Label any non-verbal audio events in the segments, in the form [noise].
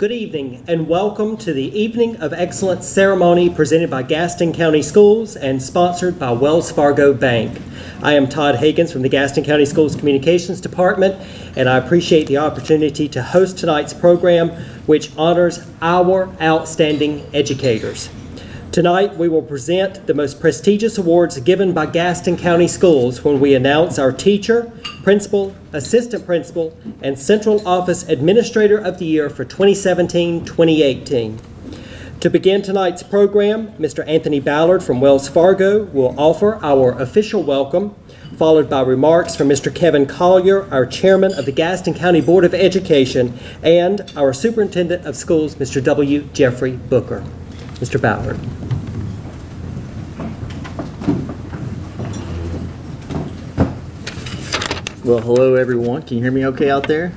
Good evening and welcome to the Evening of Excellence ceremony presented by Gaston County Schools and sponsored by Wells Fargo Bank. I am Todd Higgins from the Gaston County Schools Communications Department and I appreciate the opportunity to host tonight's program which honors our outstanding educators. Tonight, we will present the most prestigious awards given by Gaston County Schools when we announce our teacher, principal, assistant principal, and central office administrator of the year for 2017-2018. To begin tonight's program, Mr. Anthony Ballard from Wells Fargo will offer our official welcome, followed by remarks from Mr. Kevin Collier, our chairman of the Gaston County Board of Education, and our superintendent of schools, Mr. W. Jeffrey Booker. Mr. Ballard. Well, hello everyone. Can you hear me okay out there?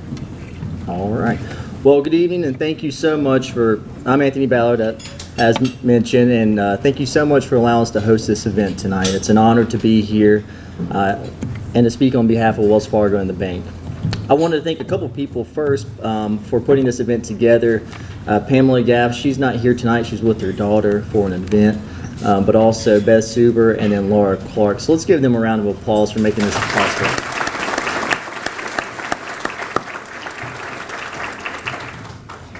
All right. Well, good evening and thank you so much for, I'm Anthony Ballard, uh, as mentioned, and uh, thank you so much for allowing us to host this event tonight. It's an honor to be here uh, and to speak on behalf of Wells Fargo and the bank. I wanted to thank a couple people first um, for putting this event together. Uh, Pamela Gaff, she's not here tonight. She's with her daughter for an event. Um, but also Beth Suber and then Laura Clark. So let's give them a round of applause for making this possible.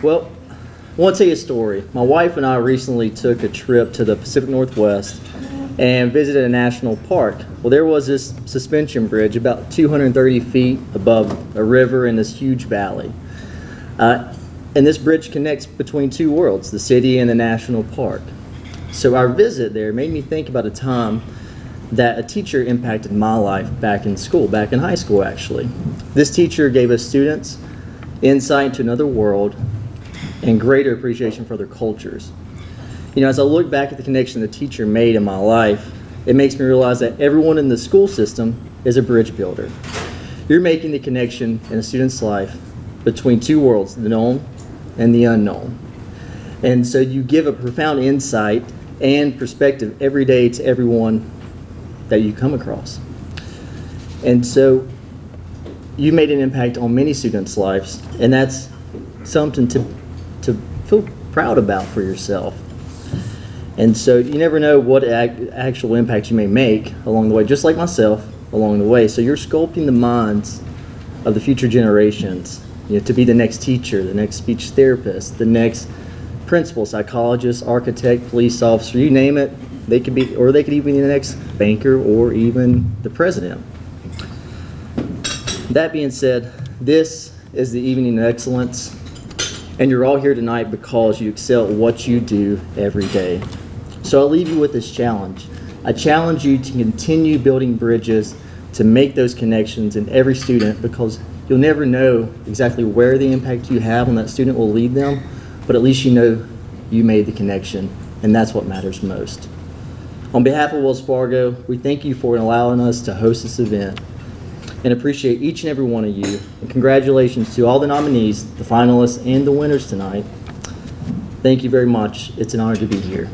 Well, I want to tell you a story. My wife and I recently took a trip to the Pacific Northwest and visited a national park. Well, there was this suspension bridge about 230 feet above a river in this huge valley. Uh, and this bridge connects between two worlds, the city and the national park. So our visit there made me think about a time that a teacher impacted my life back in school, back in high school actually. This teacher gave us students insight into another world and greater appreciation for other cultures. You know, as I look back at the connection the teacher made in my life, it makes me realize that everyone in the school system is a bridge builder. You're making the connection in a student's life between two worlds, the known and the unknown. And so you give a profound insight and perspective every day to everyone that you come across. And so you made an impact on many students' lives, and that's something to to feel proud about for yourself. And so you never know what actual impact you may make along the way, just like myself along the way. So you're sculpting the minds of the future generations you know, to be the next teacher, the next speech therapist, the next principal, psychologist, architect, police officer, you name it. They could be, or they could even be the next banker or even the president. That being said, this is the evening of excellence and you're all here tonight because you excel at what you do every day. So I'll leave you with this challenge. I challenge you to continue building bridges to make those connections in every student because you'll never know exactly where the impact you have on that student will lead them, but at least you know you made the connection, and that's what matters most. On behalf of Wells Fargo, we thank you for allowing us to host this event and appreciate each and every one of you. And congratulations to all the nominees, the finalists, and the winners tonight. Thank you very much. It's an honor to be here.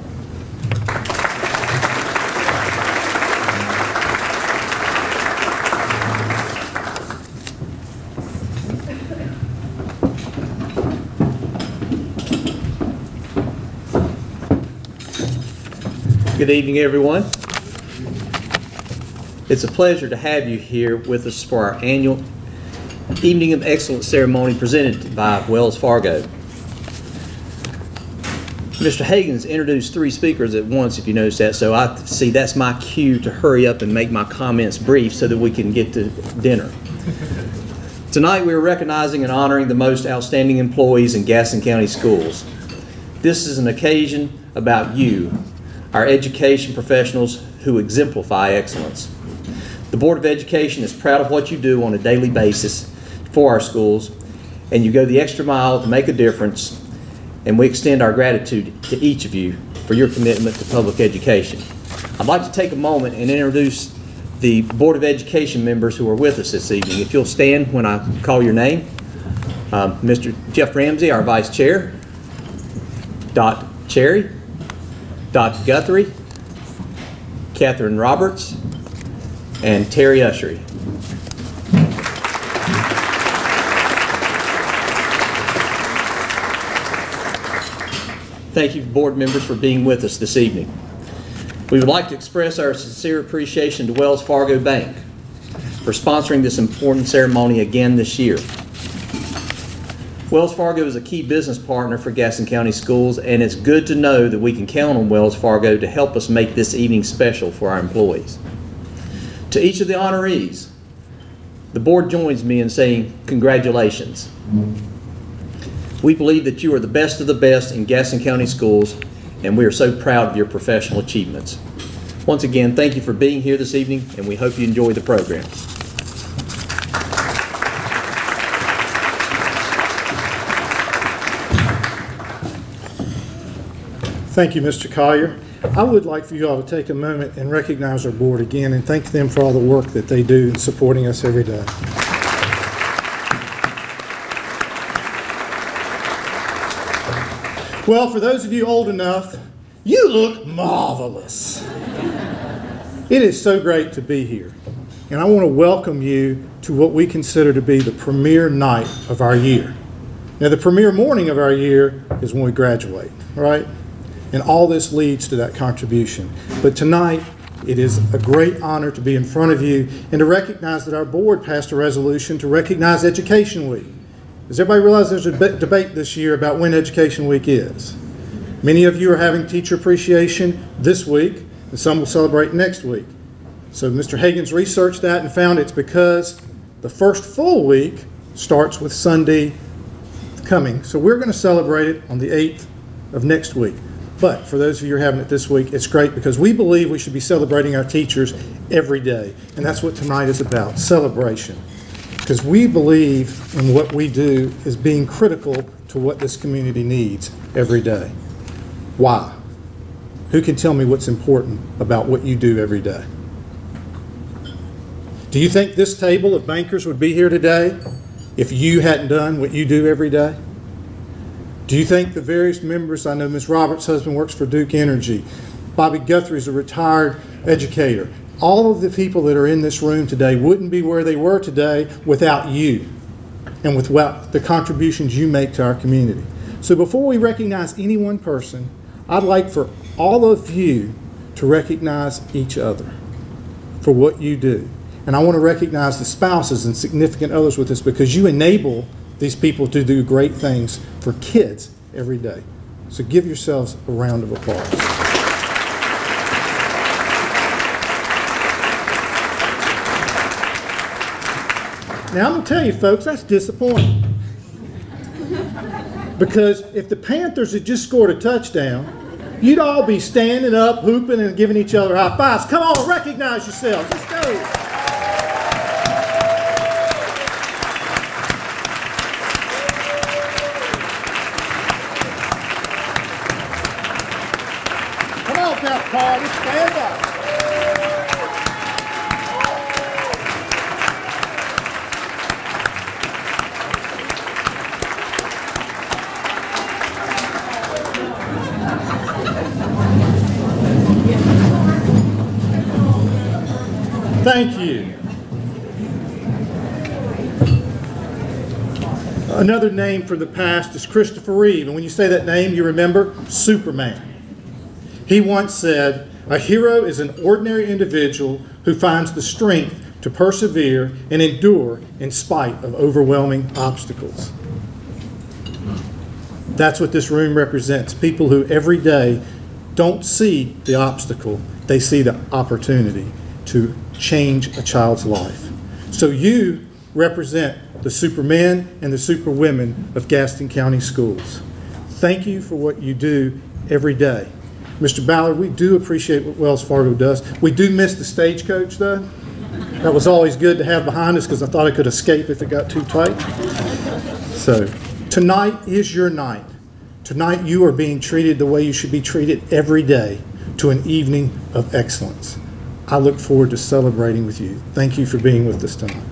Good evening, everyone. It's a pleasure to have you here with us for our annual Evening of Excellence ceremony presented by Wells Fargo. Mr. Higgins introduced three speakers at once, if you notice that, so I see that's my cue to hurry up and make my comments brief so that we can get to dinner. Tonight we are recognizing and honoring the most outstanding employees in Gaston County Schools. This is an occasion about you, our education professionals who exemplify excellence. The Board of Education is proud of what you do on a daily basis for our schools, and you go the extra mile to make a difference, and we extend our gratitude to each of you for your commitment to public education. I'd like to take a moment and introduce the Board of Education members who are with us this evening. If you'll stand when I call your name. Um, Mr. Jeff Ramsey, our Vice Chair. Dot Cherry. Dot Guthrie. Catherine Roberts and Terry Ussery. Thank you, board members, for being with us this evening. We would like to express our sincere appreciation to Wells Fargo Bank for sponsoring this important ceremony again this year. Wells Fargo is a key business partner for Gaston County Schools, and it's good to know that we can count on Wells Fargo to help us make this evening special for our employees. To each of the honorees, the board joins me in saying congratulations. We believe that you are the best of the best in Gaston County Schools, and we are so proud of your professional achievements. Once again, thank you for being here this evening, and we hope you enjoy the program. Thank you, Mr. Collier. I would like for you all to take a moment and recognize our board again and thank them for all the work that they do in supporting us every day. Well, for those of you old enough, you look marvelous. It is so great to be here. And I want to welcome you to what we consider to be the premier night of our year. Now, the premier morning of our year is when we graduate, right? And all this leads to that contribution. But tonight, it is a great honor to be in front of you and to recognize that our board passed a resolution to recognize Education Week. Does everybody realize there's a deb- debate this year about when Education Week is? Many of you are having teacher appreciation this week, and some will celebrate next week. So Mr. Higgins researched that and found it's because the first full week starts with Sunday coming. So we're going to celebrate it on the 8th of next week. But for those of you who are having it this week, it's great because we believe we should be celebrating our teachers every day. And that's what tonight is about celebration. Because we believe in what we do is being critical to what this community needs every day. Why? Who can tell me what's important about what you do every day? Do you think this table of bankers would be here today if you hadn't done what you do every day? Do you think the various members, I know Ms. Roberts' husband works for Duke Energy, Bobby Guthrie is a retired educator. All of the people that are in this room today wouldn't be where they were today without you and without the contributions you make to our community. So before we recognize any one person, I'd like for all of you to recognize each other for what you do. And I want to recognize the spouses and significant others with us because you enable these people to do great things for kids every day. So give yourselves a round of applause. Now, I'm going to tell you, folks, that's disappointing. Because if the Panthers had just scored a touchdown, you'd all be standing up, hooping, and giving each other high fives. Come on, recognize yourselves. Let's go. Another name from the past is Christopher Reeve, and when you say that name, you remember Superman. He once said, A hero is an ordinary individual who finds the strength to persevere and endure in spite of overwhelming obstacles. That's what this room represents people who every day don't see the obstacle, they see the opportunity to change a child's life. So you represent the supermen and the superwomen of Gaston County Schools. Thank you for what you do every day. Mr. Ballard, we do appreciate what Wells Fargo does. We do miss the stagecoach, though. That was always good to have behind us because I thought I could escape if it got too tight. So, tonight is your night. Tonight, you are being treated the way you should be treated every day to an evening of excellence. I look forward to celebrating with you. Thank you for being with us tonight.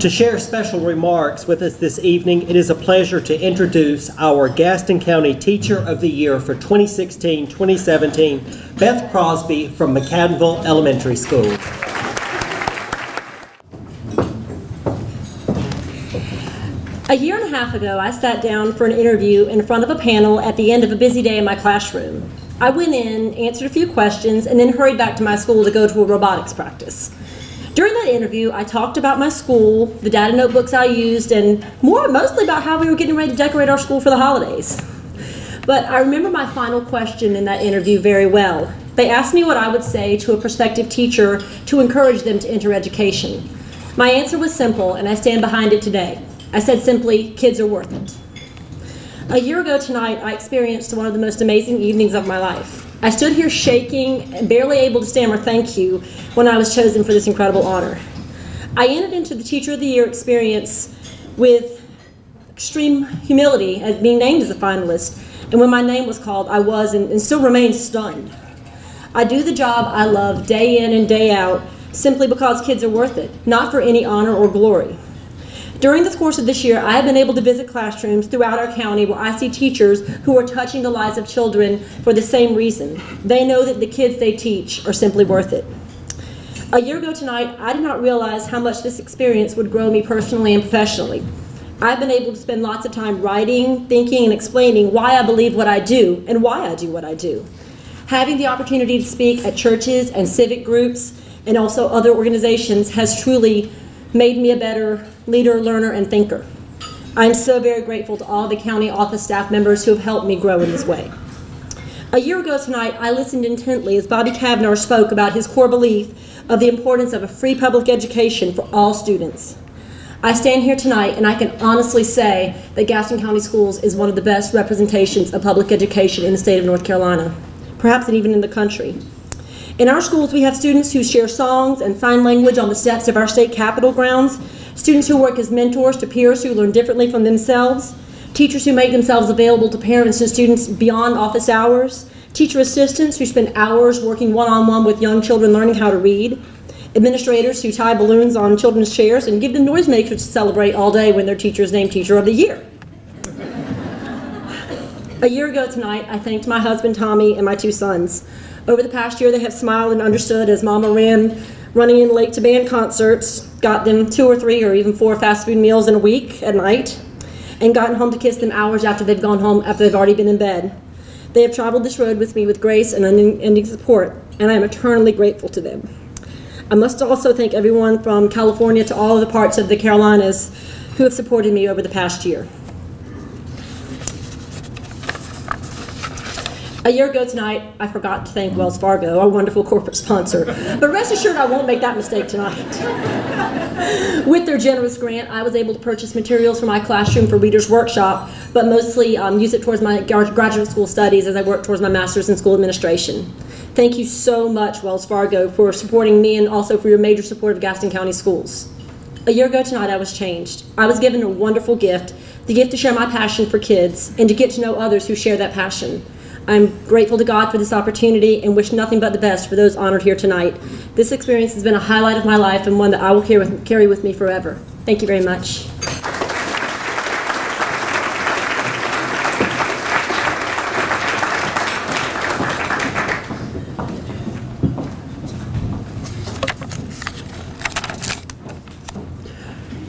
To share special remarks with us this evening, it is a pleasure to introduce our Gaston County Teacher of the Year for 2016-2017, Beth Crosby from McAdenville Elementary School. A year and a half ago, I sat down for an interview in front of a panel at the end of a busy day in my classroom. I went in, answered a few questions, and then hurried back to my school to go to a robotics practice. During that interview, I talked about my school, the data notebooks I used, and more mostly about how we were getting ready to decorate our school for the holidays. But I remember my final question in that interview very well. They asked me what I would say to a prospective teacher to encourage them to enter education. My answer was simple, and I stand behind it today. I said simply, kids are worth it. A year ago tonight, I experienced one of the most amazing evenings of my life. I stood here shaking and barely able to stammer thank you when I was chosen for this incredible honor. I entered into the Teacher of the Year experience with extreme humility at being named as a finalist, and when my name was called, I was and, and still remain stunned. I do the job I love day in and day out simply because kids are worth it, not for any honor or glory. During the course of this year, I have been able to visit classrooms throughout our county where I see teachers who are touching the lives of children for the same reason. They know that the kids they teach are simply worth it. A year ago tonight, I did not realize how much this experience would grow me personally and professionally. I've been able to spend lots of time writing, thinking, and explaining why I believe what I do and why I do what I do. Having the opportunity to speak at churches and civic groups and also other organizations has truly made me a better leader, learner, and thinker. I'm so very grateful to all the county office staff members who have helped me grow in this way. A year ago tonight, I listened intently as Bobby Kavner spoke about his core belief of the importance of a free public education for all students. I stand here tonight and I can honestly say that Gaston County Schools is one of the best representations of public education in the state of North Carolina, perhaps even in the country. In our schools, we have students who share songs and sign language on the steps of our state capitol grounds, students who work as mentors to peers who learn differently from themselves, teachers who make themselves available to parents and students beyond office hours, teacher assistants who spend hours working one-on-one with young children learning how to read, administrators who tie balloons on children's chairs and give them noisemakers to celebrate all day when their teacher is named Teacher of the Year. A year ago tonight, I thanked my husband Tommy and my two sons. Over the past year, they have smiled and understood as Mama ran running in late to band concerts, got them two or three or even four fast food meals in a week at night, and gotten home to kiss them hours after they've gone home after they've already been in bed. They have traveled this road with me with grace and unending support, and I am eternally grateful to them. I must also thank everyone from California to all of the parts of the Carolinas who have supported me over the past year. A year ago tonight, I forgot to thank Wells Fargo, our wonderful corporate sponsor. But rest assured, I won't make that mistake tonight. [laughs] With their generous grant, I was able to purchase materials for my classroom for Reader's Workshop, but mostly um, use it towards my graduate school studies as I work towards my master's in school administration. Thank you so much, Wells Fargo, for supporting me and also for your major support of Gaston County Schools. A year ago tonight, I was changed. I was given a wonderful gift, the gift to share my passion for kids and to get to know others who share that passion. I'm grateful to God for this opportunity and wish nothing but the best for those honored here tonight. This experience has been a highlight of my life and one that I will carry with, me forever. Thank you very much.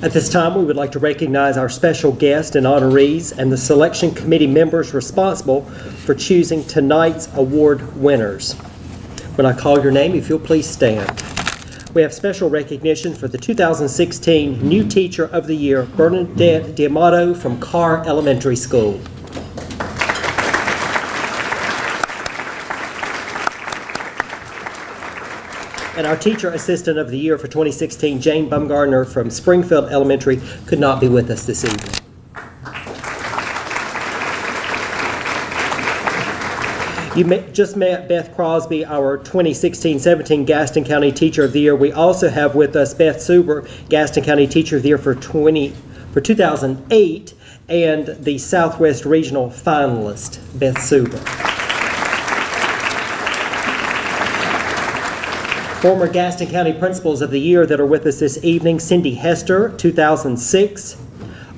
At this time, we would like to recognize our special guest and honorees and the selection committee members responsible for choosing tonight's award winners. When I call your name, if you'll please stand. We have special recognition for the 2016 New Teacher of the Year, Bernadette D'Amato from Carr Elementary School. And our Teacher Assistant of the Year for 2016, Jane Bumgardner from Springfield Elementary, could not be with us this evening. You met, just met Beth Crosby, our 2016-17 Gaston County Teacher of the Year. We also have with us Beth Suber, Gaston County Teacher of the Year for 20 for 2008, and the Southwest Regional finalist, Beth Suber. Former Gaston County Principals of the Year that are with us this evening Cindy Hester, 2006,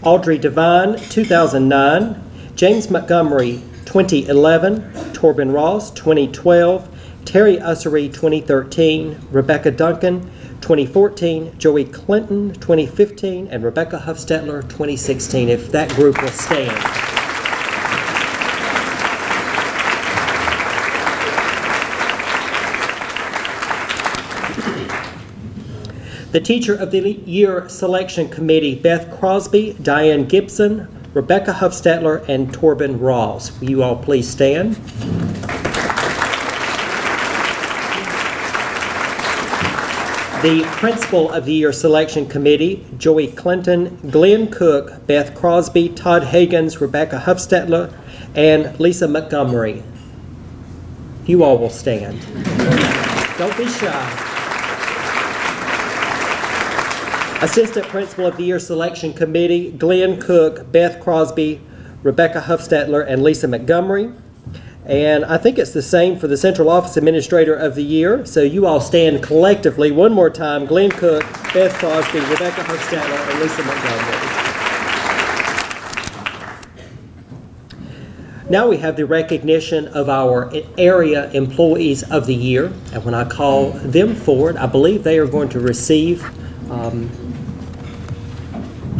Audrey Devine, 2009, James Montgomery, 2011, Torben Ross, 2012, Terry Ussery 2013, Rebecca Duncan 2014, Joey Clinton 2015, and Rebecca Huffstetler 2016. If that group will stand. The Teacher of the Year Selection Committee, Beth Crosby, Diane Gibson, Rebecca Huffstetler, and Torben Rawls. Will you all please stand? The Principal of the Year Selection Committee, Joey Clinton, Glenn Cook, Beth Crosby, Todd Higgins, Rebecca Huffstetler, and Lisa Montgomery. You all will stand. Don't be shy. Assistant Principal of the Year Selection Committee, Glenn Cook, Beth Crosby, Rebecca Huffstetler, and Lisa Montgomery. And I think it's the same for the Central Office Administrator of the Year. So you all stand collectively one more time. Glenn Cook, Beth Crosby, Rebecca Huffstetler, and Lisa Montgomery. Now we have the recognition of our area employees of the year. And when I call them forward, I believe they are going to receive um,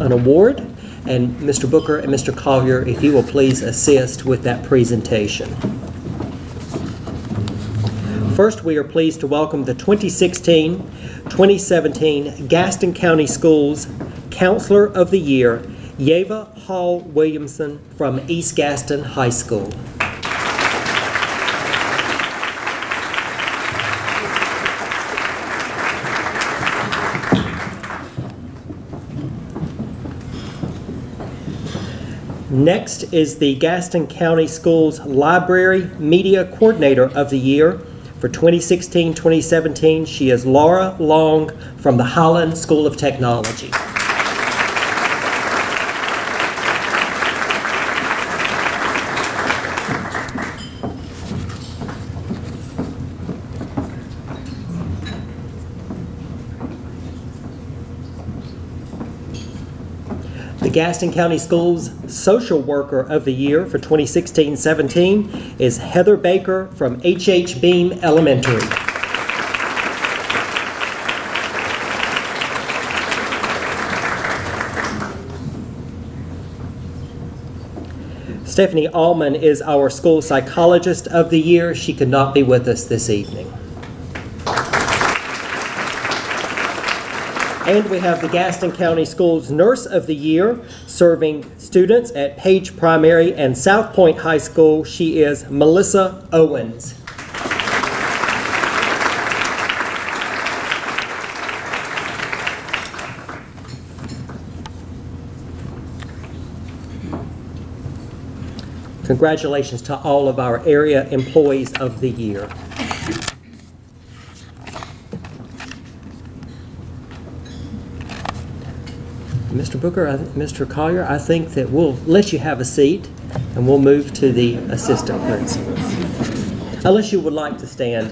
an award. And Mr. Booker and Mr. Collier, if you will please assist with that presentation. First, we are pleased to welcome the 2016-2017 Gaston County Schools Counselor of the Year, Yeva Hall Williamson from East Gaston High School. Next is the Gaston County Schools Library Media Coordinator of the Year for 2016-2017. She is Laura Long from the Highland School of Technology. Gaston County Schools Social Worker of the Year for 2016-17 is Heather Baker from H.H. Beam Elementary. Stephanie Allman is our School Psychologist of the Year. She could not be with us this evening. And we have the Gaston County Schools Nurse of the Year serving students at Page Primary and South Point High School. She is Melissa Owens. Congratulations to all of our area employees of the year. Mr. Booker, I- Mr. Collier, I think that we'll let you have a seat and we'll move to the assistant principals. Unless you would like to stand.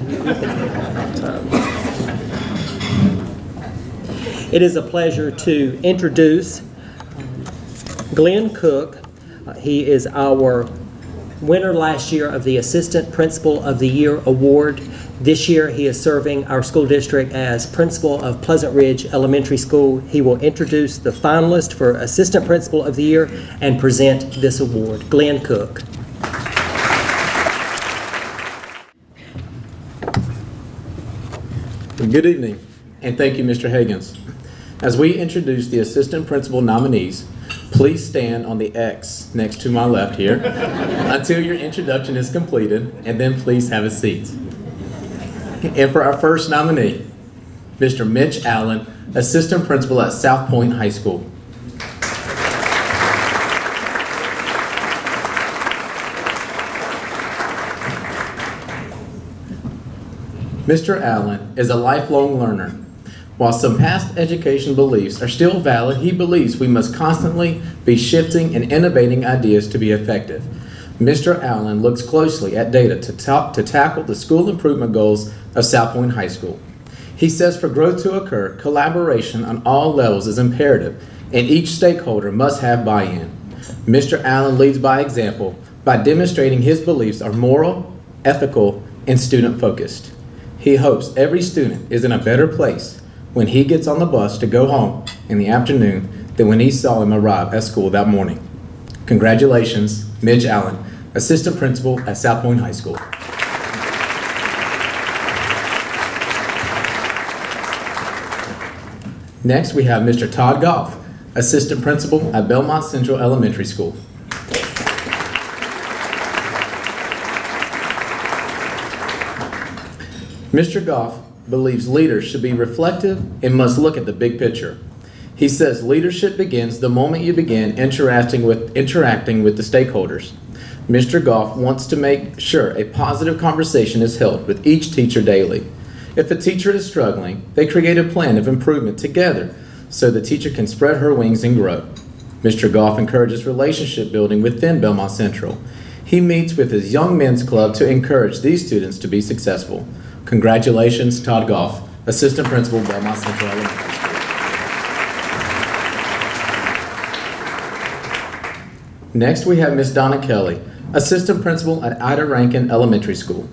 It is a pleasure to introduce Glenn Cook. Uh, He is our winner last year of the Assistant Principal of the Year Award. This year, he is serving our school district as principal of Pleasant Ridge Elementary School. He will introduce the finalist for Assistant Principal of the Year and present this award. Glenn Cook. Good evening, and thank you, Mr. Higgins. As we introduce the assistant principal nominees, please stand on the X next to my left here [laughs] until your introduction is completed, and then please have a seat. And for our first nominee, Mr. Mitch Allen, assistant principal at South Point High School. Mr. Allen is a lifelong learner. While some past education beliefs are still valid, he believes we must constantly be shifting and innovating ideas to be effective. Mr. Allen looks closely at data to, ta- to tackle the school improvement goals of South Point High School. He says for growth to occur, collaboration on all levels is imperative, and each stakeholder must have buy in. Mr. Allen leads by example by demonstrating his beliefs are moral, ethical, and student focused. He hopes every student is in a better place when he gets on the bus to go home in the afternoon than when he saw him arrive at school that morning. Congratulations, Mitch Allen, Assistant Principal at South Point High School. Next, we have Mr. Todd Goff, Assistant Principal at Belmont Central Elementary School. Mr. Goff believes leaders should be reflective and must look at the big picture. He says leadership begins the moment you begin interacting with, interacting with the stakeholders. Mr. Goff wants to make sure a positive conversation is held with each teacher daily. If a teacher is struggling, they create a plan of improvement together so the teacher can spread her wings and grow. Mr. Goff encourages relationship building within Belmont Central. He meets with his Young Men's Club to encourage these students to be successful. Congratulations, Todd Goff, Assistant Principal, Belmont Central Elementary Next, we have Miss Donna Kelly, Assistant Principal at Ida Rankin Elementary School.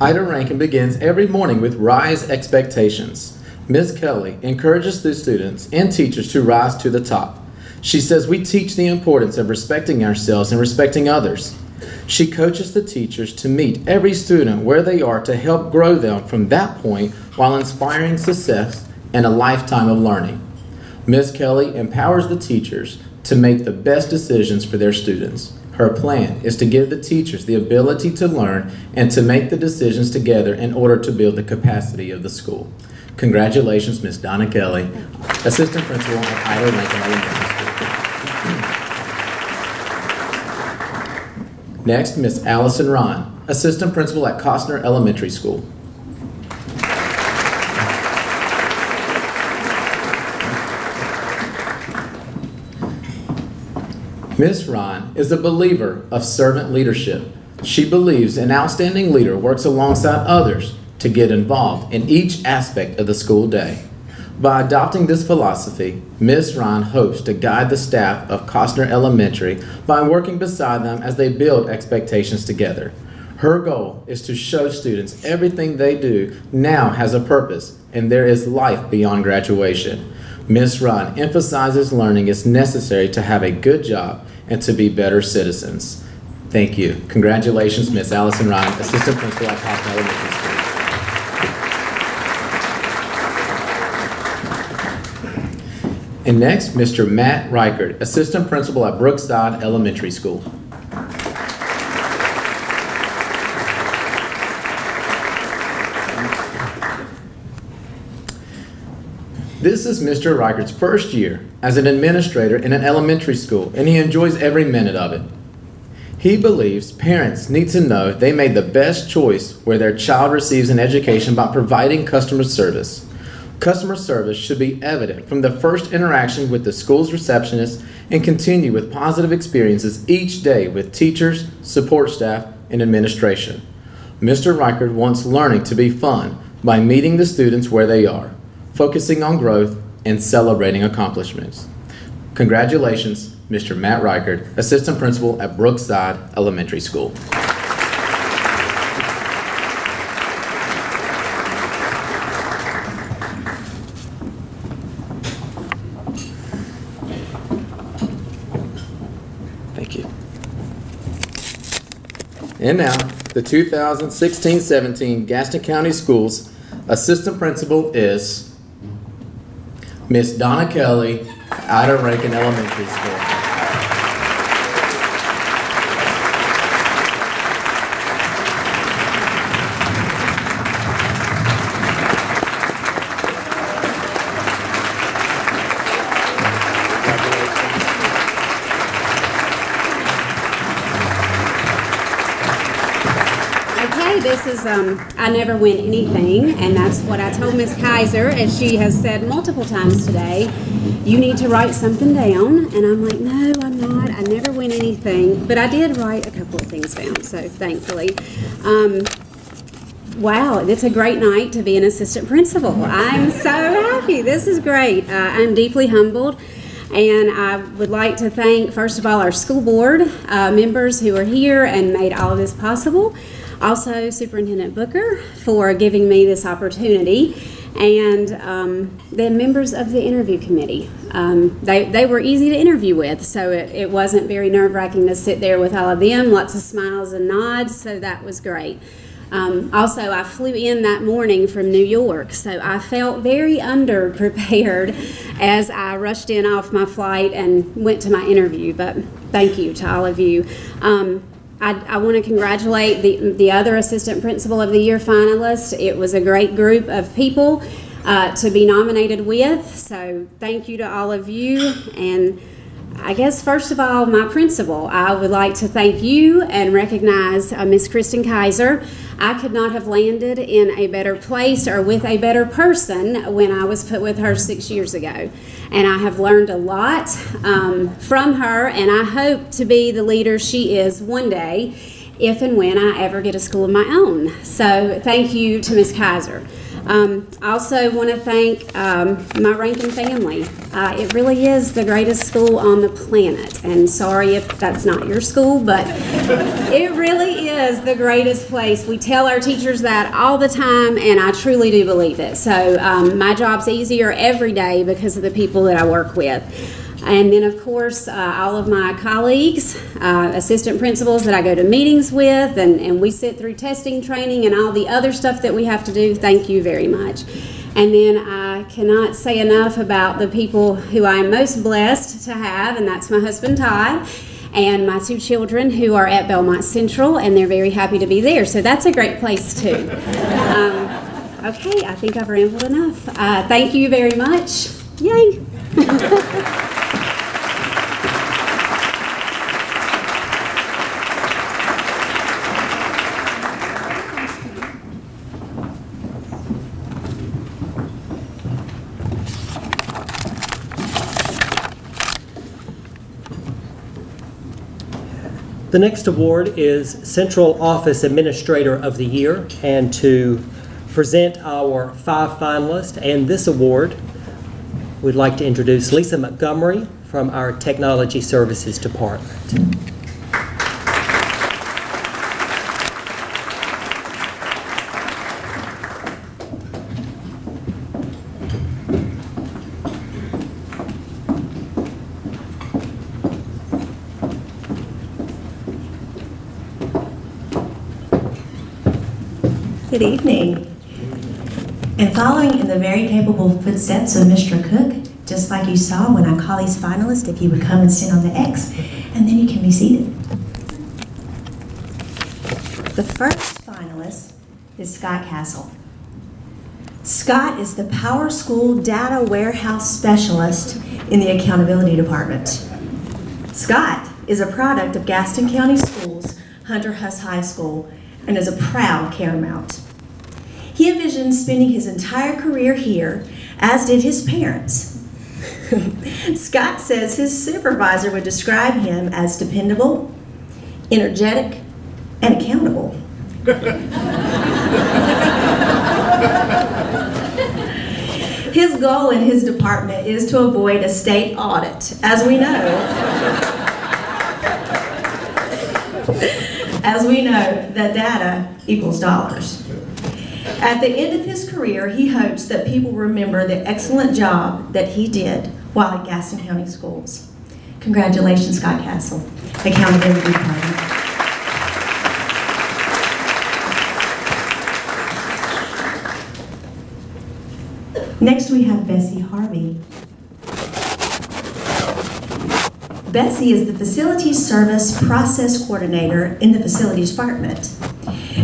Ida Rankin begins every morning with Rise Expectations. Ms. Kelly encourages the students and teachers to rise to the top. She says we teach the importance of respecting ourselves and respecting others. She coaches the teachers to meet every student where they are to help grow them from that point while inspiring success and a lifetime of learning. Ms. Kelly empowers the teachers to make the best decisions for their students. Her plan is to give the teachers the ability to learn and to make the decisions together in order to build the capacity of the school. Congratulations, Ms. Donna Kelly, Assistant Principal at Ida Lincoln Elementary School. Next, Ms. Allison Ron, Assistant Principal at Costner Elementary School. Ms. Ron is a believer of servant leadership. She believes an outstanding leader works alongside others to get involved in each aspect of the school day. By adopting this philosophy, Ms. Ron hopes to guide the staff of Costner Elementary by working beside them as they build expectations together. Her goal is to show students everything they do now has a purpose and there is life beyond graduation. Ms. Ron emphasizes learning is necessary to have a good job and to be better citizens. Thank you. Congratulations, Ms. Allison Ryan, Assistant Principal at Costner Elementary School. And next, Mr. Matt Reichert, Assistant Principal at Brookside Elementary School. This is Mr. Reichert's first year as an administrator in an elementary school, and he enjoys every minute of it. He believes parents need to know they made the best choice where their child receives an education by providing customer service. Customer service should be evident from the first interaction with the school's receptionist and continue with positive experiences each day with teachers, support staff, and administration. Mr. Reichert wants learning to be fun by meeting the students where they are focusing on growth, and celebrating accomplishments. Congratulations, Mr. Matt Reichert, Assistant Principal at Brookside Elementary School. Thank you. And now, the 2016-17 Gaston County Schools Assistant Principal is Miss Donna Kelly, Ida Rankin Elementary School. Um, I never win anything, and that's what I told Miss Kaiser, as she has said multiple times today. You need to write something down, and I'm like, no, I'm not. I never win anything, but I did write a couple of things down, so thankfully. Um, wow, it's a great night to be an assistant principal. I'm so happy. This is great. Uh, I'm deeply humbled. And I would like to thank, first of all, our school board uh, members who are here and made all of this possible. Also, Superintendent Booker for giving me this opportunity, and um, the members of the interview committee. Um, they, they were easy to interview with, so it, it wasn't very nerve wracking to sit there with all of them. Lots of smiles and nods, so that was great. Um, also, I flew in that morning from New York, so I felt very underprepared as I rushed in off my flight and went to my interview. But thank you to all of you. Um, I, I want to congratulate the, the other assistant principal of the year finalists. It was a great group of people uh, to be nominated with. So thank you to all of you. And I guess first of all, my principal, I would like to thank you and recognize uh, Miss Kristen Kaiser. I could not have landed in a better place or with a better person when I was put with her six years ago. And I have learned a lot um, from her, and I hope to be the leader she is one day if and when I ever get a school of my own. So thank you to Ms. Kaiser. Um, I also want to thank um, my Rankin family. Uh, it really is the greatest school on the planet. And sorry if that's not your school, but it really is the greatest place. We tell our teachers that all the time, and I truly do believe it. So um, my job's easier every day because of the people that I work with. And then, of course, uh, all of my colleagues, uh, assistant principals that I go to meetings with, and, and we sit through testing training and all the other stuff that we have to do. Thank you very much. And then I cannot say enough about the people who I am most blessed to have, and that's my husband Todd and my two children who are at Belmont Central, and they're very happy to be there. So that's a great place too. [laughs] Um, okay, I think I've rambled enough. Uh, thank you very much. Yay! [laughs] The next award is Central Office Administrator of the Year, and to present our five finalists and this award, we'd like to introduce Lisa Montgomery from our Technology Services Department. Evening. And following in the very capable footsteps of Mr. Cook, just like you saw when I call these finalists, if you would come and sit on the X, and then you can be seated. The first finalist is Scott Castle. Scott is the PowerSchool Data Warehouse Specialist in the Accountability Department. Scott is a product of Gaston County Schools, Hunter Huss High School, and is a proud Caramount. He envisioned spending his entire career here, as did his parents. [laughs] Scott says his supervisor would describe him as dependable, energetic, and accountable. [laughs] his goal in his department is to avoid a state audit, as we know. [laughs] as we know that data equals dollars. At the end of his career, he hopes that people remember the excellent job that he did while at Gaston County Schools. Congratulations, Scott Castle, Accountability Department. Next, we have Bessie Harvey. Bessie is the Facilities Service Process Coordinator in the Facilities Department.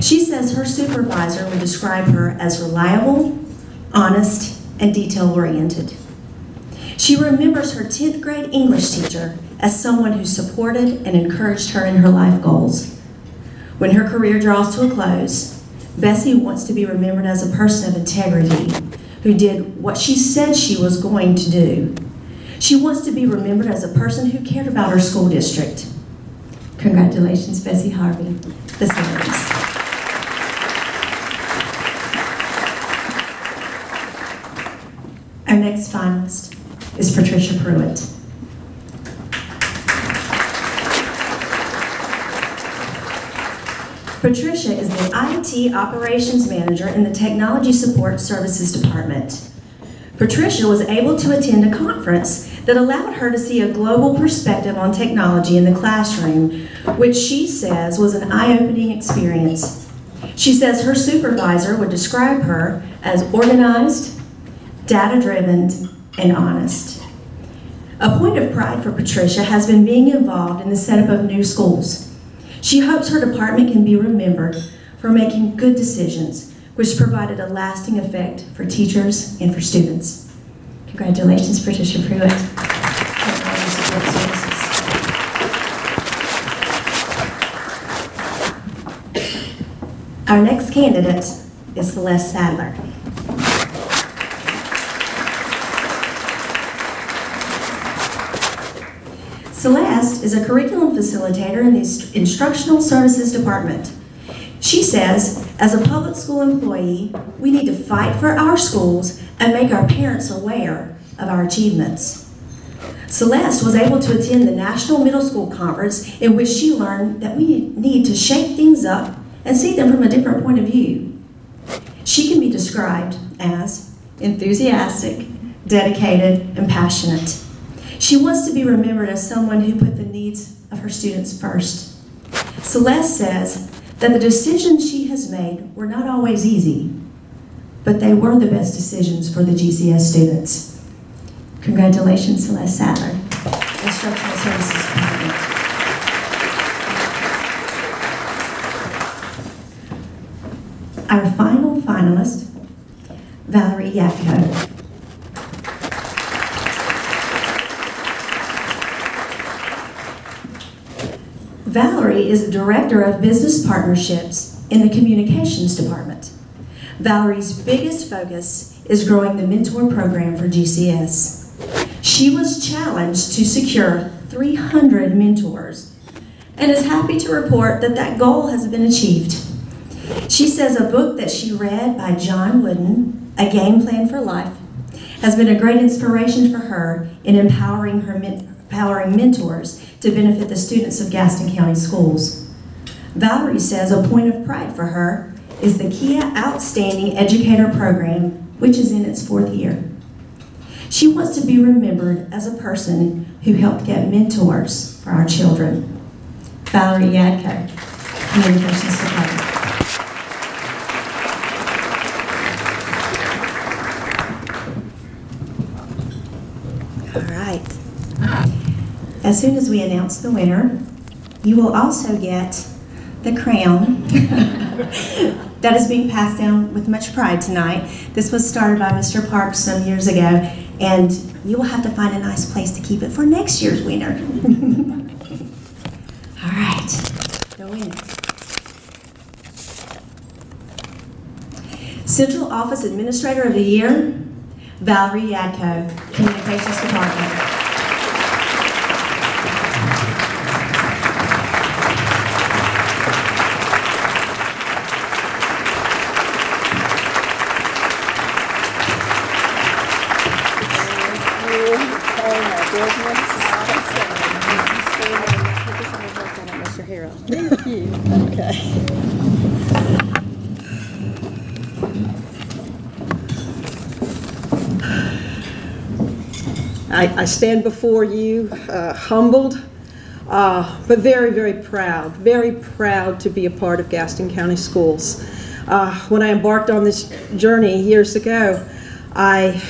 She says her supervisor would describe her as reliable, honest, and detail-oriented. She remembers her 10th grade English teacher as someone who supported and encouraged her in her life goals. When her career draws to a close, Bessie wants to be remembered as a person of integrity who did what she said she was going to do she wants to be remembered as a person who cared about her school district. Congratulations, Bessie Harvey, the series. Next finalist is Patricia Pruitt. Patricia is the IT Operations Manager in the Technology Support Services Department. Patricia was able to attend a conference that allowed her to see a global perspective on technology in the classroom, which she says was an eye-opening experience. She says her supervisor would describe her as organized, data-driven, and honest. A point of pride for Patricia has been being involved in the setup of new schools. She hopes her department can be remembered for making good decisions, which provided a lasting effect for teachers and for students. Congratulations, Patricia Pruitt. Our next candidate is Celeste Sadler. Celeste is a curriculum facilitator in the Instructional Services Department. She says, as a public school employee, we need to fight for our schools and make our parents aware of our achievements. Celeste was able to attend the National Middle School Conference in which she learned that we need to shake things up and see them from a different point of view. She can be described as enthusiastic, dedicated, and passionate. She wants to be remembered as someone who put the needs of her students first. Celeste says that the decisions she has made were not always easy, but they were the best decisions for the GCS students. Congratulations, Celeste Sadler, Instructional Services Department. Our final finalist, Valerie Yapko. Valerie is the Director of Business Partnerships in the Communications Department. Valerie's biggest focus is growing the mentor program for GCS. She was challenged to secure 300 mentors and is happy to report that that goal has been achieved. She says a book that she read by John Wooden, A Game Plan for Life, has been a great inspiration for her in empowering her empowering mentors to benefit the students of Gaston County Schools. Valerie says a point of pride for her is the Kia Outstanding Educator Program, which is in its fourth year. She wants to be remembered as a person who helped get mentors for our children. Valerie Yadko, Communications Department. All right. As soon as we announce the winner, you will also get the crown [laughs] that is being passed down with much pride tonight. This was started by Mr. Parks some years ago, and you will have to find a nice place to keep it for next year's winner. [laughs] All right, the winner. Central Office Administrator of the Year, Valerie Yadko, Communications Department. I, I stand before you uh, humbled, uh, but very, very proud, very proud to be a part of Gaston County Schools. Uh, when I embarked on this journey years ago, I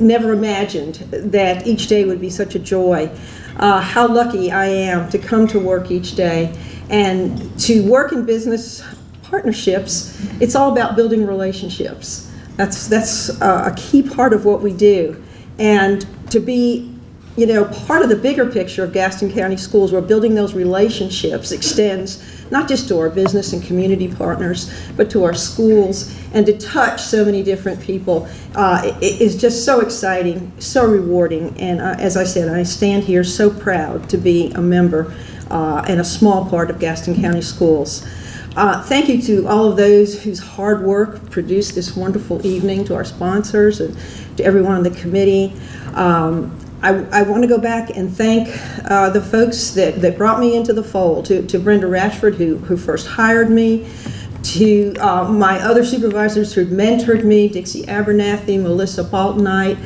never imagined that each day would be such a joy. Uh, how lucky I am to come to work each day and to work in business partnerships. It's all about building relationships. That's that's uh, a key part of what we do, and to be you know, part of the bigger picture of Gaston County Schools, where building those relationships extends not just to our business and community partners, but to our schools, and to touch so many different people uh, it is just so exciting, so rewarding. And uh, as I said, I stand here so proud to be a member uh, and a small part of Gaston County Schools. Uh, thank you to all of those whose hard work produced this wonderful evening, to our sponsors and to everyone on the committee. Um, I, I want to go back and thank uh, the folks that, that brought me into the fold, to, to Brenda Rashford, who, who first hired me, to uh, my other supervisors who mentored me, Dixie Abernathy, Melissa Baltonite,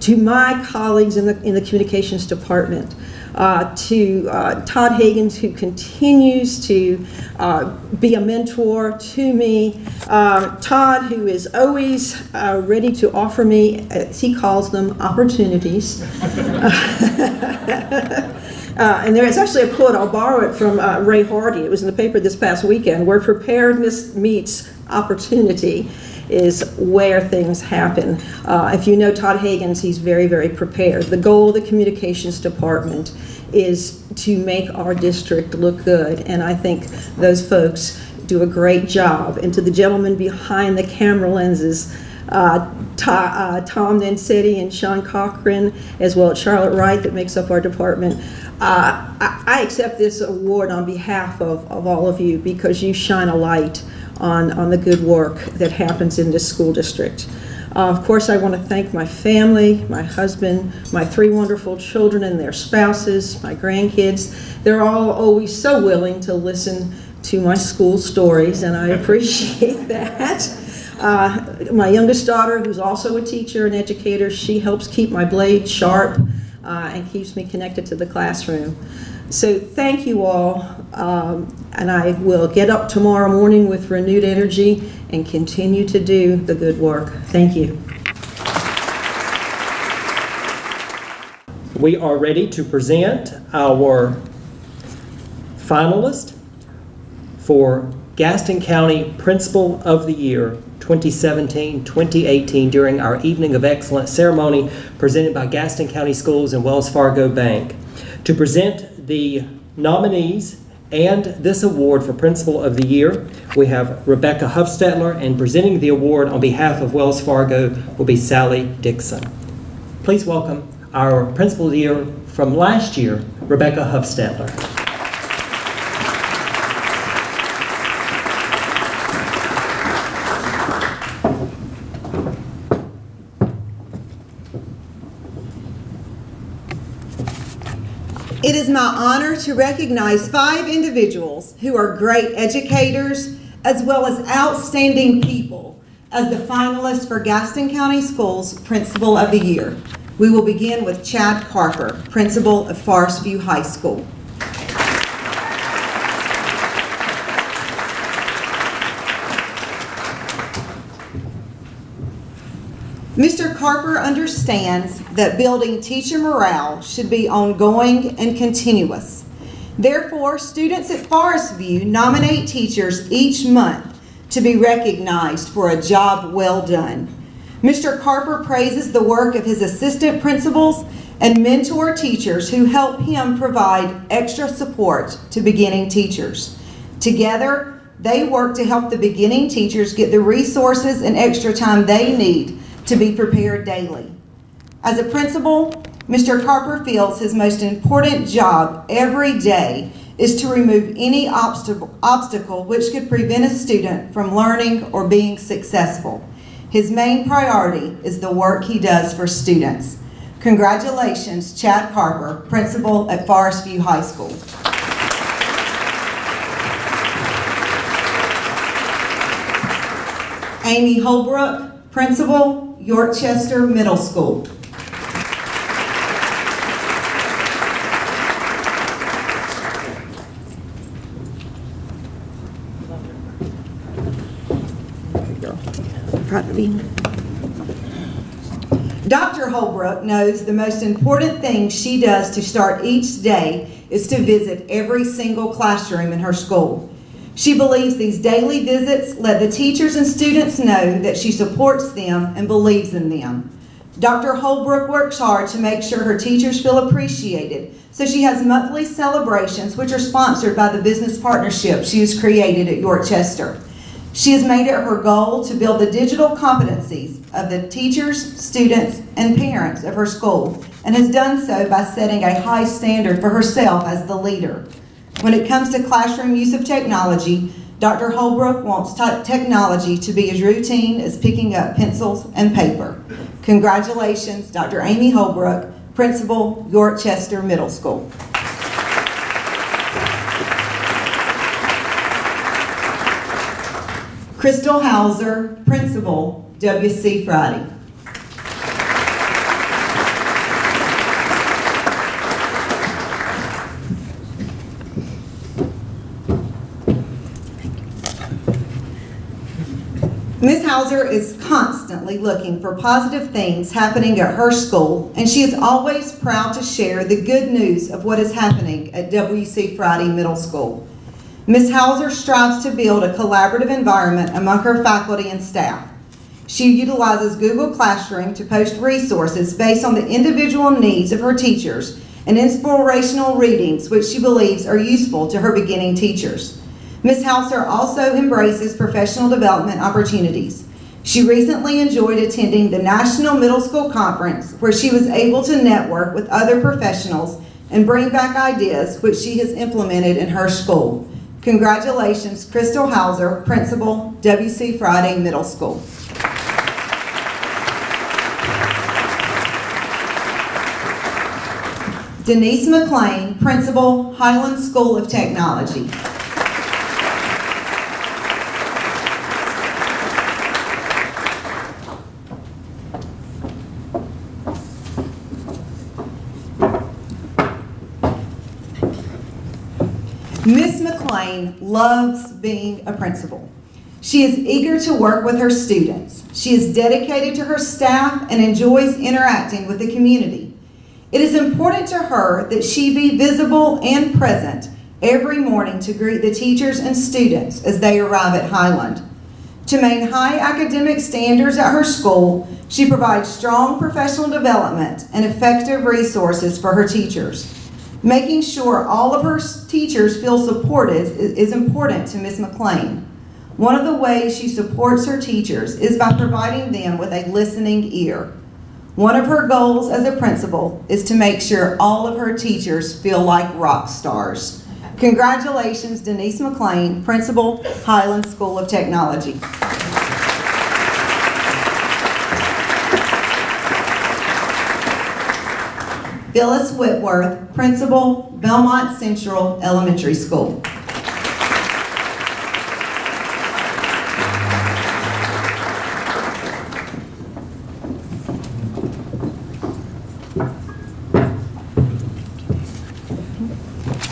to my colleagues in the, in the communications department, uh, to uh, Todd Higgins, who continues to uh, be a mentor to me, uh, Todd, who is always uh, ready to offer me, as he calls them, opportunities. [laughs] Uh, and there is actually a quote, I'll borrow it from uh, Ray Hardy. It was in the paper this past weekend, where preparedness meets opportunity is where things happen. Uh, if you know Todd Higgins, he's very, very prepared. The goal of the communications department is to make our district look good, and I think those folks do a great job. And to the gentleman behind the camera lenses, uh, uh, Tom Nancetti and Sean Cochran, as well as Charlotte Wright that makes up our department. Uh, I, I, accept this award on behalf of, of all of you because you shine a light on, on the good work that happens in this school district. Uh, of course, I want to thank my family, my husband, my three wonderful children and their spouses, my grandkids. They're all always so willing to listen to my school stories, and I appreciate [laughs] that. Uh, my youngest daughter, who's also a teacher and educator, she helps keep my blade sharp uh, and keeps me connected to the classroom. So thank you all, um, and I will get up tomorrow morning with renewed energy and continue to do the good work. Thank you. We are ready to present our finalist for Gaston County Principal of the Year 2017-2018 during our Evening of Excellence ceremony presented by Gaston County Schools and Wells Fargo Bank. To present the nominees and this award for Principal of the Year, we have Rebecca Huffstetler, and presenting the award on behalf of Wells Fargo will be Sally Dixon. Please welcome our Principal of the Year from last year, Rebecca Huffstetler. It is my honor to recognize five individuals who are great educators as well as outstanding people as the finalists for Gaston County Schools Principal of the Year. We will begin with Chad Carper, Principal of Forest View High School. Mr. Carper understands that building teacher morale should be ongoing and continuous. Therefore, students at Forest View nominate teachers each month to be recognized for a job well done. Mr. Carper praises the work of his assistant principals and mentor teachers who help him provide extra support to beginning teachers. Together, they work to help the beginning teachers get the resources and extra time they need to be prepared daily. As a principal, Mr. Carper feels his most important job every day is to remove any obstacle, which could prevent a student from learning or being successful. His main priority is the work he does for students. Congratulations, Chad Carper, principal at Forest View High School. Amy Holbrook, principal, Yorkchester Middle School. Dr. Holbrook knows the most important thing she does to start each day is to visit every single classroom in her school. She believes these daily visits let the teachers and students know that she supports them and believes in them. Dr. Holbrook works hard to make sure her teachers feel appreciated, so she has monthly celebrations which are sponsored by the business partnership she has created at Yorkchester. She has made it her goal to build the digital competencies of the teachers, students, and parents of her school, and has done so by setting a high standard for herself as the leader. When it comes to classroom use of technology, Dr. Holbrook wants technology to be as routine as picking up pencils and paper. Congratulations, Dr. Amy Holbrook, Principal, Yorkchester Middle School. Crystal Hauser, Principal, W.C. Friday. Ms. Hauser is constantly looking for positive things happening at her school, and she is always proud to share the good news of what is happening at WC Friday Middle School. Ms. Hauser strives to build a collaborative environment among her faculty and staff. She utilizes Google Classroom to post resources based on the individual needs of her teachers and inspirational readings which she believes are useful to her beginning teachers. Ms. Hauser also embraces professional development opportunities. She recently enjoyed attending the National Middle School Conference where she was able to network with other professionals and bring back ideas which she has implemented in her school. Congratulations, Crystal Hauser, Principal, WC Friday Middle School. Denise McLean, Principal, Highland School of Technology. Miss Loves being a principal. She is eager to work with her students. She is dedicated to her staff and enjoys interacting with the community. It is important to her that she be visible and present every morning to greet the teachers and students as they arrive at Highland. To maintain high academic standards at her school, she provides strong professional development and effective resources for her teachers. Making sure all of her teachers feel supported is important to Ms. McLean. One of the ways she supports her teachers is by providing them with a listening ear. One of her goals as a principal is to make sure all of her teachers feel like rock stars. Congratulations, Denise McLean, Principal, Highland School of Technology. Phyllis Whitworth, Principal, Belmont Central Elementary School.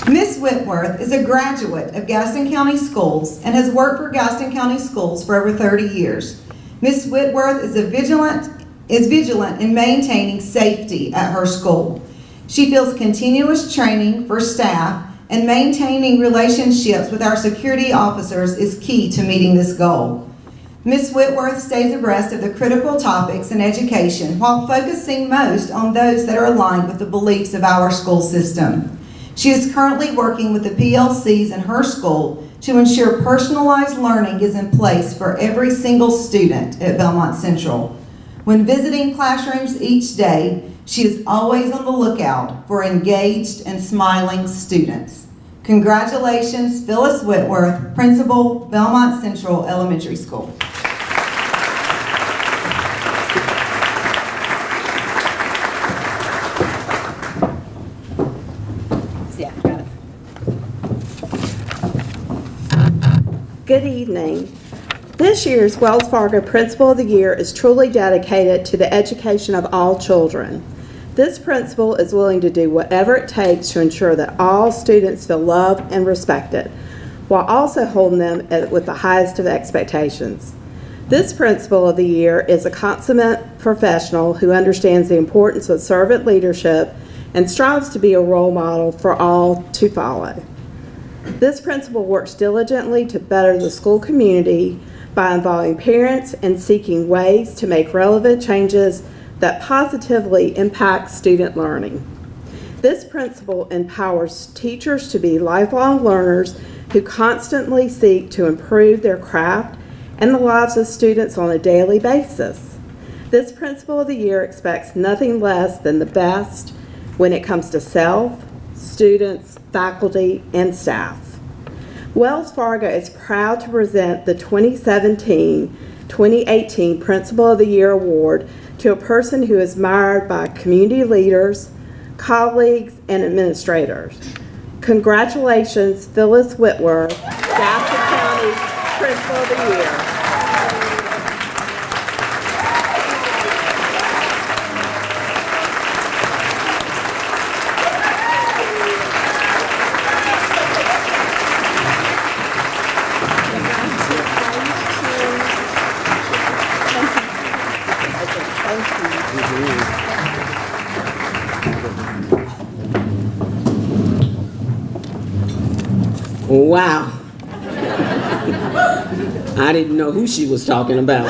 Miss Whitworth is a graduate of Gaston County Schools and has worked for Gaston County Schools for over 30 years. Miss Whitworth is a vigilant is vigilant in maintaining safety at her school. She feels continuous training for staff and maintaining relationships with our security officers is key to meeting this goal. Ms. Whitworth stays abreast of the critical topics in education while focusing most on those that are aligned with the beliefs of our school system. She is currently working with the PLCs in her school to ensure personalized learning is in place for every single student at Belmont Central. When visiting classrooms each day, she is always on the lookout for engaged and smiling students. Congratulations, Phyllis Whitworth, Principal, Belmont Central Elementary School. Good evening. This year's Wells Fargo Principal of the Year is truly dedicated to the education of all children. This principal is willing to do whatever it takes to ensure that all students feel loved and respected, while also holding them at, with the highest of expectations. This principal of the year is a consummate professional who understands the importance of servant leadership and strives to be a role model for all to follow. This principal works diligently to better the school community by involving parents and seeking ways to make relevant changes that positively impacts student learning. This principal empowers teachers to be lifelong learners who constantly seek to improve their craft and the lives of students on a daily basis. This principal of the year expects nothing less than the best when it comes to self, students, faculty, and staff. Wells Fargo is proud to present the 2017-2018 Principal of the Year Award to a person who is admired by community leaders, colleagues, and administrators. Congratulations, Phyllis Whitworth, Gaston County Principal of the Year. Wow. I didn't know who she was talking about.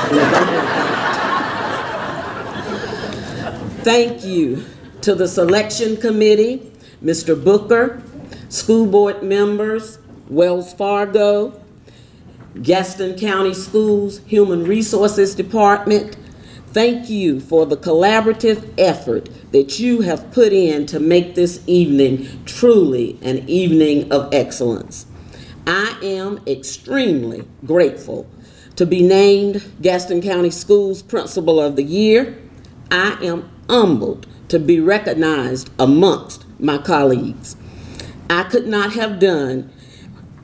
Thank you to the selection committee, Mr. Booker, school board members, Wells Fargo, Gaston County Schools Human Resources Department. Thank you for the collaborative effort that you have put in to make this evening truly an evening of excellence. I am extremely grateful to be named Gaston County Schools Principal of the Year. I am humbled to be recognized amongst my colleagues. I could not have done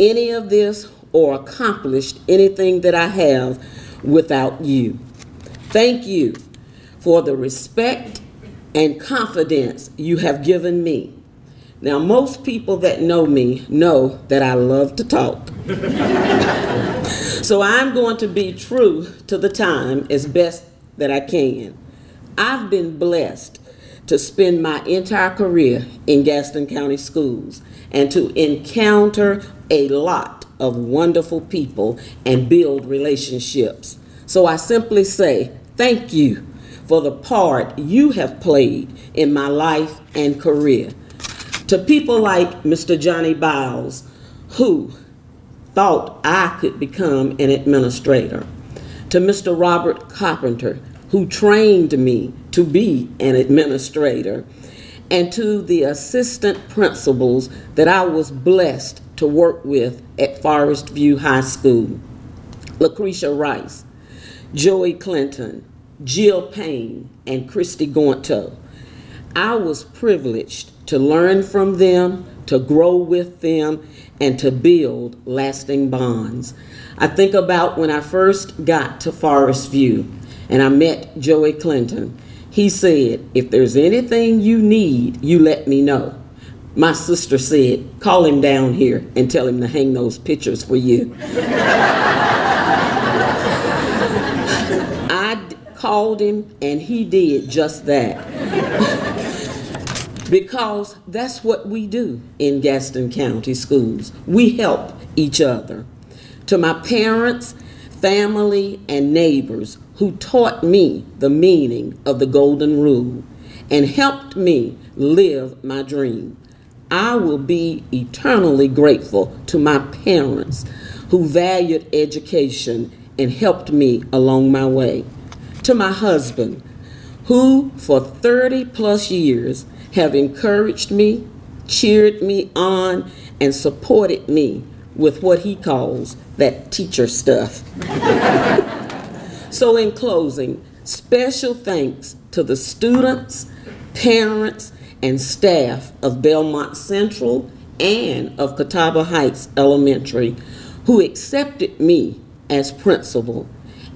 any of this or accomplished anything that I have without you. Thank you for the respect and confidence you have given me. Now, most people that know me know that I love to talk. so I'm going to be true to the time as best that I can. I've been blessed to spend my entire career in Gaston County Schools and to encounter a lot of wonderful people and build relationships. So I simply say thank you for the part you have played in my life and career. To people like Mr. Johnny Biles, who thought I could become an administrator. To Mr. Robert Carpenter, who trained me to be an administrator. And to the assistant principals that I was blessed to work with at Forest View High School. Lucretia Rice, Joey Clinton, Jill Payne, and Christy Gonto. I was privileged to learn from them, to grow with them, and to build lasting bonds. I think about when I first got to Forest View and I met Joey Clinton. He said, If there's anything you need, you let me know. My sister said, Call him down here and tell him to hang those pictures for you. [laughs] I called him and he did just that. Because that's what we do in Gaston County schools. We help each other. To my parents, family, and neighbors who taught me the meaning of the Golden Rule and helped me live my dream. I will be eternally grateful to my parents who valued education and helped me along my way. To my husband, who for 30 plus years have encouraged me, cheered me on, and supported me with what he calls that teacher stuff. [laughs] so, in closing, special thanks to the students, parents, and staff of Belmont Central and of Catawba Heights Elementary who accepted me as principal,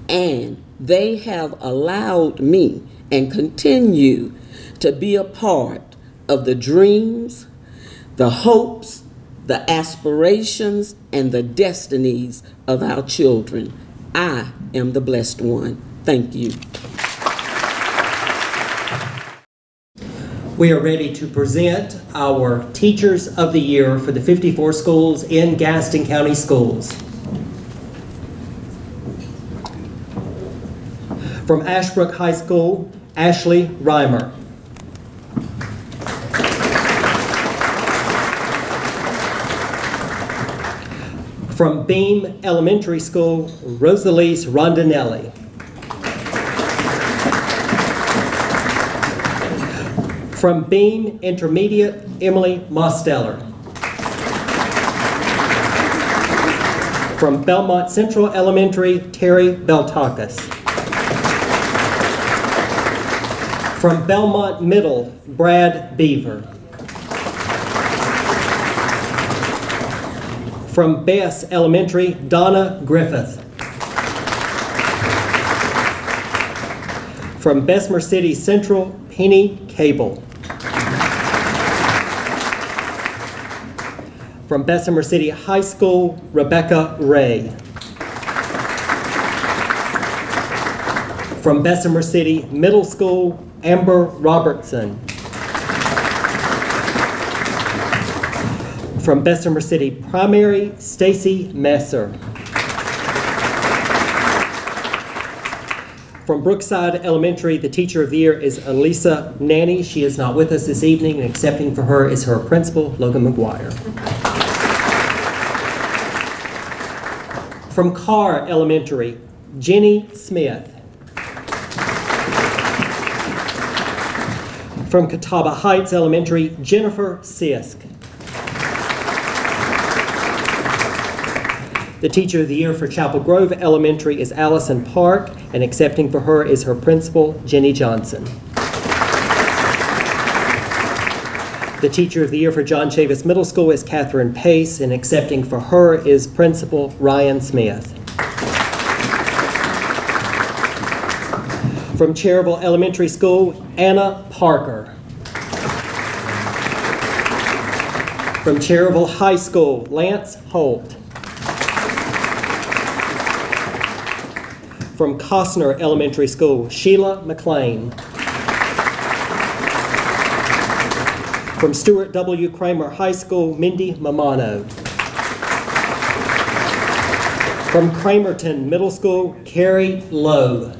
and they have allowed me and continue to be a part of the dreams, the hopes, the aspirations, and the destinies of our children. I am the blessed one. Thank you. We are ready to present our Teachers of the Year for the 54 schools in Gaston County Schools. From Ashbrook High School, Ashley Reimer. From Beam Elementary School, Rosalise Rondinelli. From Beam Intermediate, Emily Mosteller. From Belmont Central Elementary, Terry Beltakis. From Belmont Middle, Brad Beaver. From Bess Elementary, Donna Griffith. From Bessemer City Central, Penny Cable. From Bessemer City High School, Rebecca Ray. From Bessemer City Middle School, Amber Robertson. From Bessemer City Primary, Stacy Messer. From Brookside Elementary, the Teacher of the Year is Elisa Nanny. She is not with us this evening, and accepting for her is her principal, Logan McGuire. From Carr Elementary, Jenny Smith. From Catawba Heights Elementary, Jennifer Sisk. The Teacher of the Year for Chapel Grove Elementary is Allison Park, and accepting for her is her principal, Jenny Johnson. The Teacher of the Year for John Chavis Middle School is Catherine Pace, and accepting for her is Principal Ryan Smith. From Cherryville Elementary School, Anna Parker. From Cherryville High School, Lance Holt. From Costner Elementary School, Sheila McLean. From Stuart W. Cramer High School, Mindy Mamano. From Cramerton Middle School, Carrie Lowe.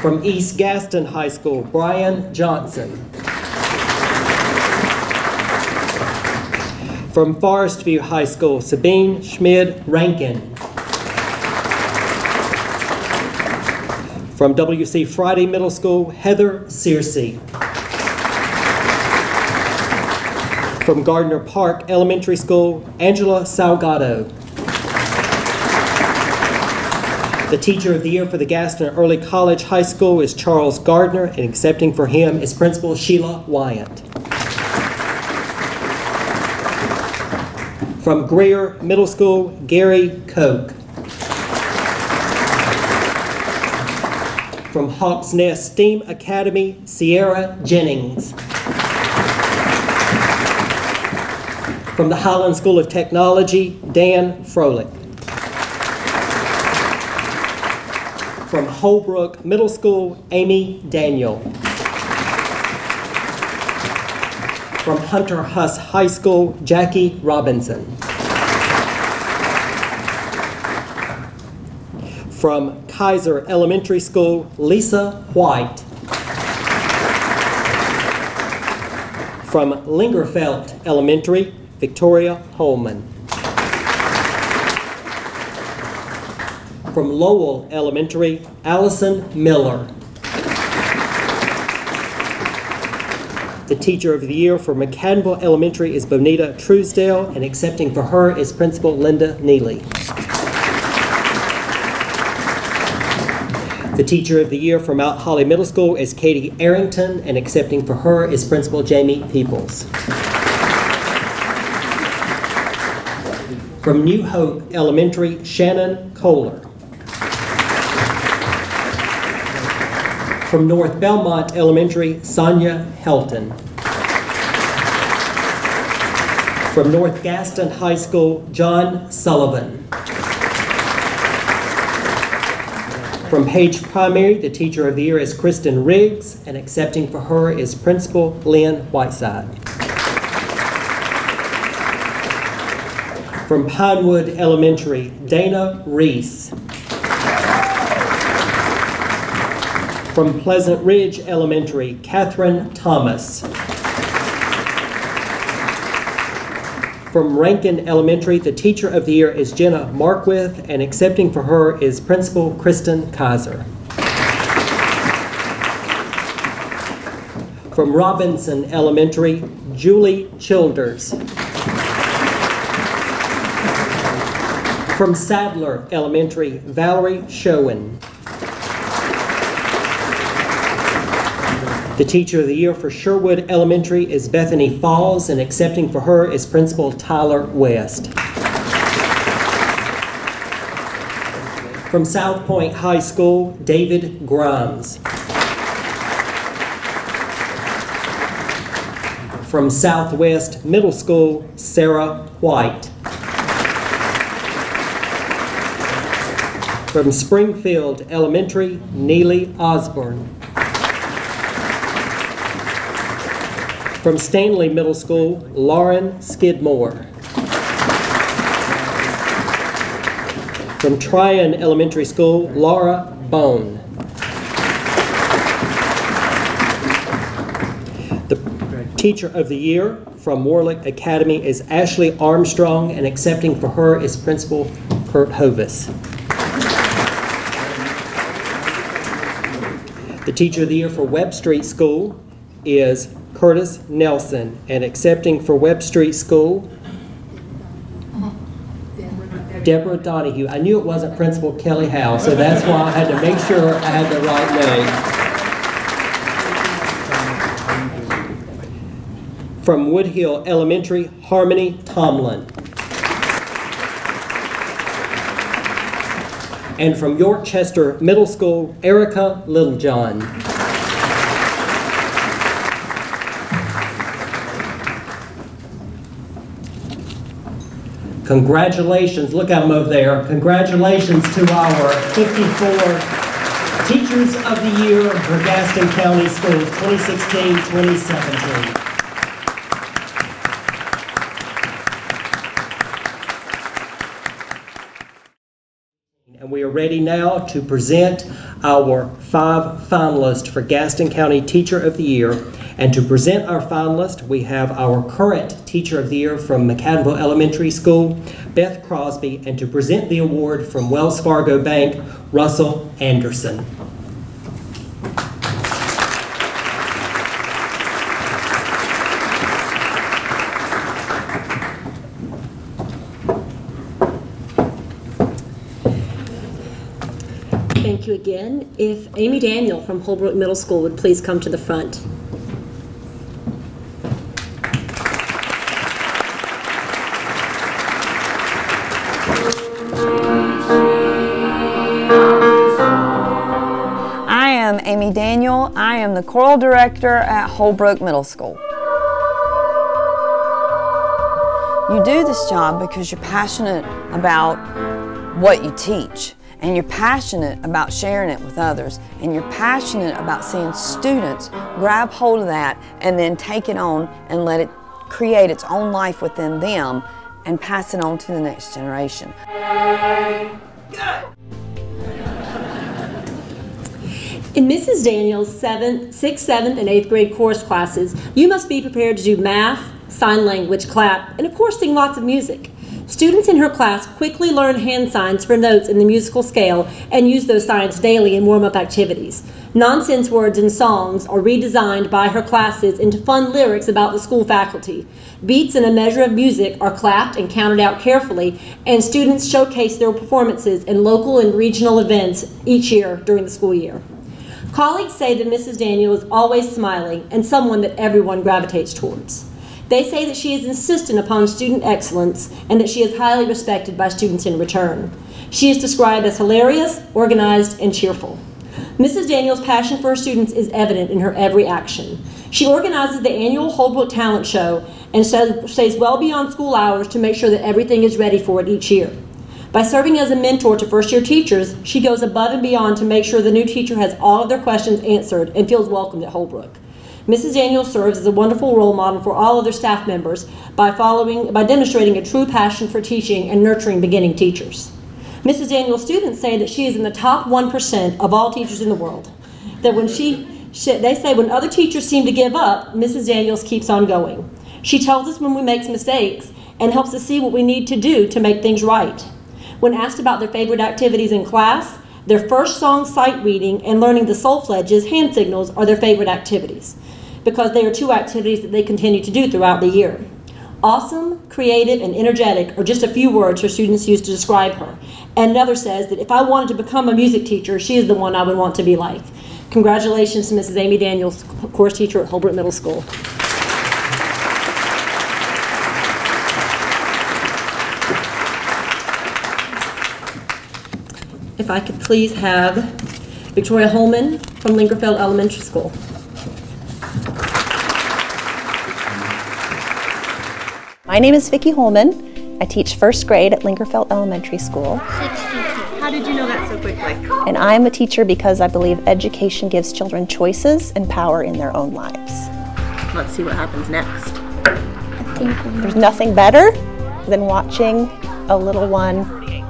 From East Gaston High School, Brian Johnson. From Forest View High School, Sabine Schmid Rankin. From WC Friday Middle School, Heather Searcy. From Gardner Park Elementary School, Angela Salgado. The Teacher of the Year for the Gaston Early College High School is Charles Gardner, and accepting for him is Principal Sheila Wyatt. From Grier Middle School, Gary Koch. From Hawks Nest STEAM Academy, Sierra Jennings. From the Highland School of Technology, Dan Froelich. From Holbrook Middle School, Amy Daniel. From Hunter Huss High School, Jackie Robinson. From Kaiser Elementary School, Lisa White. From Lingerfelt Elementary, Victoria Holman. From Lowell Elementary, Allison Miller. The Teacher of the Year for McAdenville Elementary is Bonita Truesdale, and accepting for her is Principal Linda Neely. The Teacher of the Year for Mount Holly Middle School is Katie Arrington, and accepting for her is Principal Jamie Peoples. From New Hope Elementary, Shannon Kohler. From North Belmont Elementary, Sonia Helton. From North Gaston High School, John Sullivan. From Page Primary, the Teacher of the Year is Kristen Riggs, and accepting for her is Principal Lynn Whiteside. From Pinewood Elementary, Dana Reese. From Pleasant Ridge Elementary, Catherine Thomas. From Rankin Elementary, the Teacher of the Year is Jenna Markwith, and accepting for her is Principal Kristen Kaiser. From Robinson Elementary, Julie Childers. From Sadler Elementary, Valerie Showen. The Teacher of the Year for Sherwood Elementary is Bethany Falls, and accepting for her is Principal Tyler West. From South Point High School, David Grimes. From Southwest Middle School, Sarah White. From Springfield Elementary, Neely Osborne. From Stanley Middle School, Lauren Skidmore. From Tryon Elementary School, Laura Bone. The Teacher of the Year from Warlick Academy is Ashley Armstrong, and accepting for her is Principal Kurt Hovis. The Teacher of the Year for Webb Street School is Curtis Nelson, and accepting for Webb Street School, Deborah Donahue. I knew it wasn't Principal Kelly Howe, so that's why I had to make sure I had the right name. From Woodhill Elementary, Harmony Tomlin. And from Yorkchester Middle School, Erica Littlejohn. Congratulations, look at them over there. Congratulations to our 54 Teachers of the Year for Gaston County Schools 2016-2017. And we are ready now to present our five finalists for Gaston County Teacher of the Year. And to present our finalist, we have our current Teacher of the Year from McAdenville Elementary School, Beth Crosby, and to present the award from Wells Fargo Bank, Russell Anderson. Thank you again. If Amy Daniel from Holbrook Middle School would please come to the front. Am the choral director at Holbrook Middle School. You do this job because you're passionate about what you teach and you're passionate about sharing it with others and you're passionate about seeing students grab hold of that and then take it on and let it create its own life within them and pass it on to the next generation. In Mrs. Daniels' seventh, sixth, seventh, and eighth grade chorus classes, you must be prepared to do math, sign language, clap, and of course sing lots of music. Students in her class quickly learn hand signs for notes in the musical scale and use those signs daily in warm-up activities. Nonsense words and songs are redesigned by her classes into fun lyrics about the school faculty. Beats and a measure of music are clapped and counted out carefully, and students showcase their performances in local and regional events each year during the school year. Colleagues say that Mrs. Daniel is always smiling and someone that everyone gravitates towards. They say that she is insistent upon student excellence and that she is highly respected by students in return. She is described as hilarious, organized, and cheerful. Mrs. Daniel's passion for her students is evident in her every action. She organizes the annual Holbrook Talent Show and stays well beyond school hours to make sure that everything is ready for it each year. By serving as a mentor to first year teachers, she goes above and beyond to make sure the new teacher has all of their questions answered and feels welcomed at Holbrook. Mrs. Daniels serves as a wonderful role model for all other staff members by following by demonstrating a true passion for teaching and nurturing beginning teachers. Mrs. Daniels' students say that she is in the top 1% of all teachers in the world. That when she, she they say when other teachers seem to give up, Mrs. Daniels keeps on going. She tells us when we make mistakes and helps us see what we need to do to make things right. When asked about their favorite activities in class, their first song sight reading and learning the solfeges, hand signals, are their favorite activities because they are two activities that they continue to do throughout the year. Awesome, creative, and energetic are just a few words her students use to describe her. And another says that if I wanted to become a music teacher, she is the one I would want to be like. Congratulations to Mrs. Amy Daniels, course teacher at Holbrook Middle School. If I could please have Victoria Holman from Lingerfeldt Elementary School. My name is Vicki Holman. I teach first grade at Lingerfeldt Elementary School. How did you know that so quickly? And I am a teacher because I believe education gives children choices and power in their own lives. Let's see what happens next. There's nothing better than watching a little one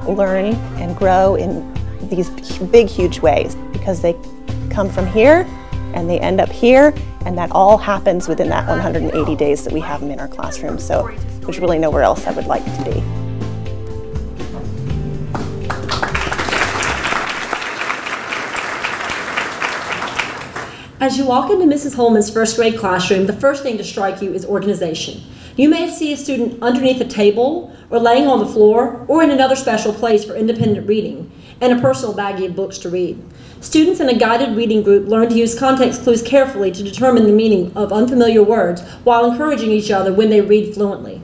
learn and grow in these big, huge ways because they come from here and they end up here, and that all happens within that 180 days that we have them in our classroom. So there's really nowhere else I would like to be. As you walk into Mrs. Holman's first grade classroom, the first thing to strike you is organization. You may see a student underneath a table, or laying on the floor, or in another special place for independent reading, and a personal baggie of books to read. Students in a guided reading group learn to use context clues carefully to determine the meaning of unfamiliar words while encouraging each other when they read fluently.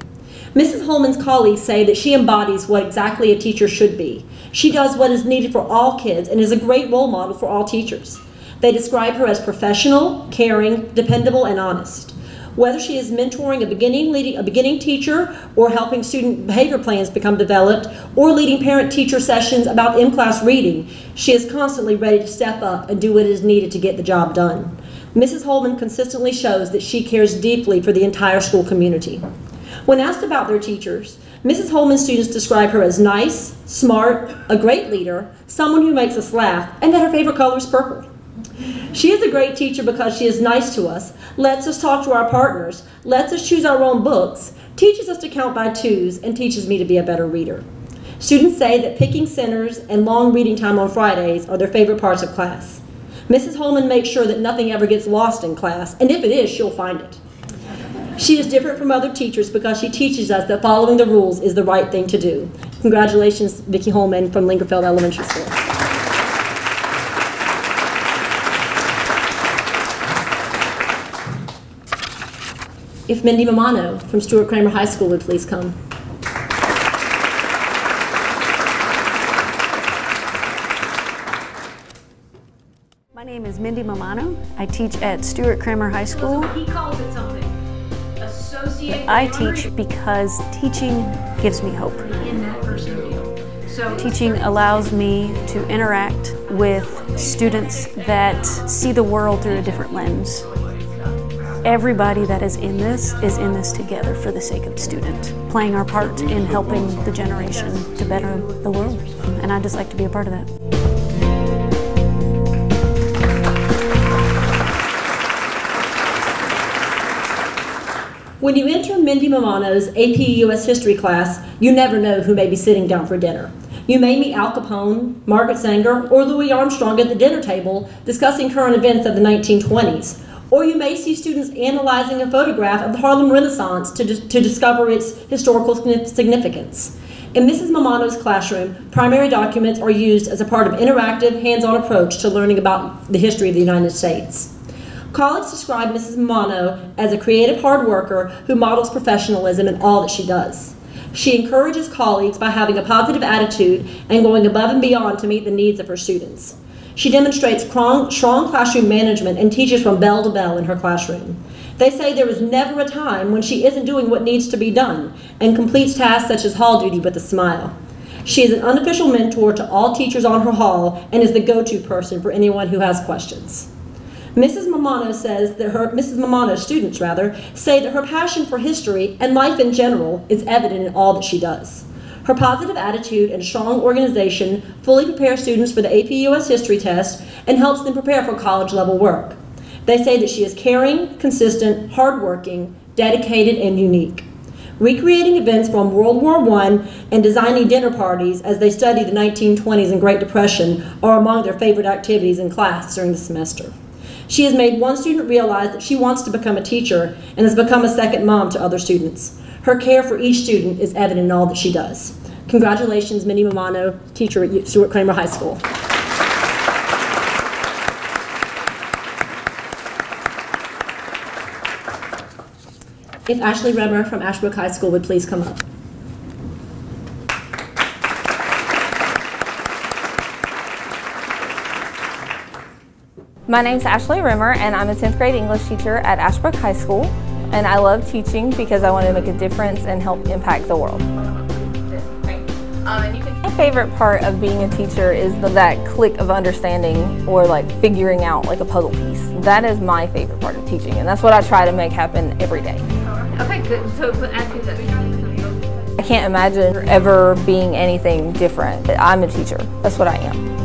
Mrs. Holman's colleagues say that she embodies what exactly a teacher should be. She does what is needed for all kids and is a great role model for all teachers. They describe her as professional, caring, dependable, and honest. Whether she is mentoring a beginning, leading, a beginning teacher or helping student behavior plans become developed or leading parent-teacher sessions about in-class reading, she is constantly ready to step up and do what is needed to get the job done. Mrs. Holman consistently shows that she cares deeply for the entire school community. When asked about their teachers, Mrs. Holman's students describe her as nice, smart, a great leader, someone who makes us laugh, and that her favorite color is purple. She is a great teacher because she is nice to us, lets us talk to our partners, lets us choose our own books, teaches us to count by twos, and teaches me to be a better reader. Students say that picking centers and long reading time on Fridays are their favorite parts of class. Mrs. Holman makes sure that nothing ever gets lost in class, and if it is, she'll find it. She is different from other teachers because she teaches us that following the rules is the right thing to do. Congratulations, Vicki Holman from Lingerfeldt Elementary School. If Mindy Mamano from Stuart Cramer High School would please come. My name is Mindy Mamano. I teach at Stuart Cramer High School. He calls it something. Associate. I teach because teaching gives me hope. In that person. So Teaching allows me to interact with students that see the world through a different lens. Everybody that is in this is in this together for the sake of the student, playing our part in helping the generation to better the world. And I'd just like to be a part of that. When you enter Mindy Mamano's AP US History class, you never know who may be sitting down for dinner. You may meet Al Capone, Margaret Sanger, or Louis Armstrong at the dinner table discussing current events of the 1920s. Or you may see students analyzing a photograph of the Harlem Renaissance to, to discover its historical significance. In Mrs. Mamano's classroom, primary documents are used as a part of interactive, hands-on approach to learning about the history of the United States. Colleagues describe Mrs. Mamano as a creative hard worker who models professionalism in all that she does. She encourages colleagues by having a positive attitude and going above and beyond to meet the needs of her students. She demonstrates strong, classroom management and teaches from bell to bell in her classroom. They say there is never a time when she isn't doing what needs to be done and completes tasks such as hall duty with a smile. She is an unofficial mentor to all teachers on her hall and is the go-to person for anyone who has questions. Mrs. Mamano says that her Mrs. Mamano's students rather say that her passion for history and life in general is evident in all that she does. Her positive attitude and strong organization fully prepare students for the AP US History test and helps them prepare for college level work. They say that she is caring, consistent, hardworking, dedicated, and unique. Recreating events from World War I and designing dinner parties as they study the 1920s and Great Depression are among their favorite activities in class during the semester. She has made one student realize that she wants to become a teacher and has become a second mom to other students. Her care for each student is evident in all that she does. Congratulations, Minnie Mamano, teacher at Stuart Cramer High School. If Ashley Remmer from Ashbrook High School would please come up. My name's Ashley Rimmer, and I'm a 10th grade English teacher at Ashbrook High School. And I love teaching because I want to make a difference and help impact the world. Uh, my favorite part of being a teacher is the, that click of understanding or like figuring out like a puzzle piece. That is my favorite part of teaching, and that's what I try to make happen every day. Okay, good. So, but ask you that. I can't imagine ever being anything different. I'm a teacher. That's what I am.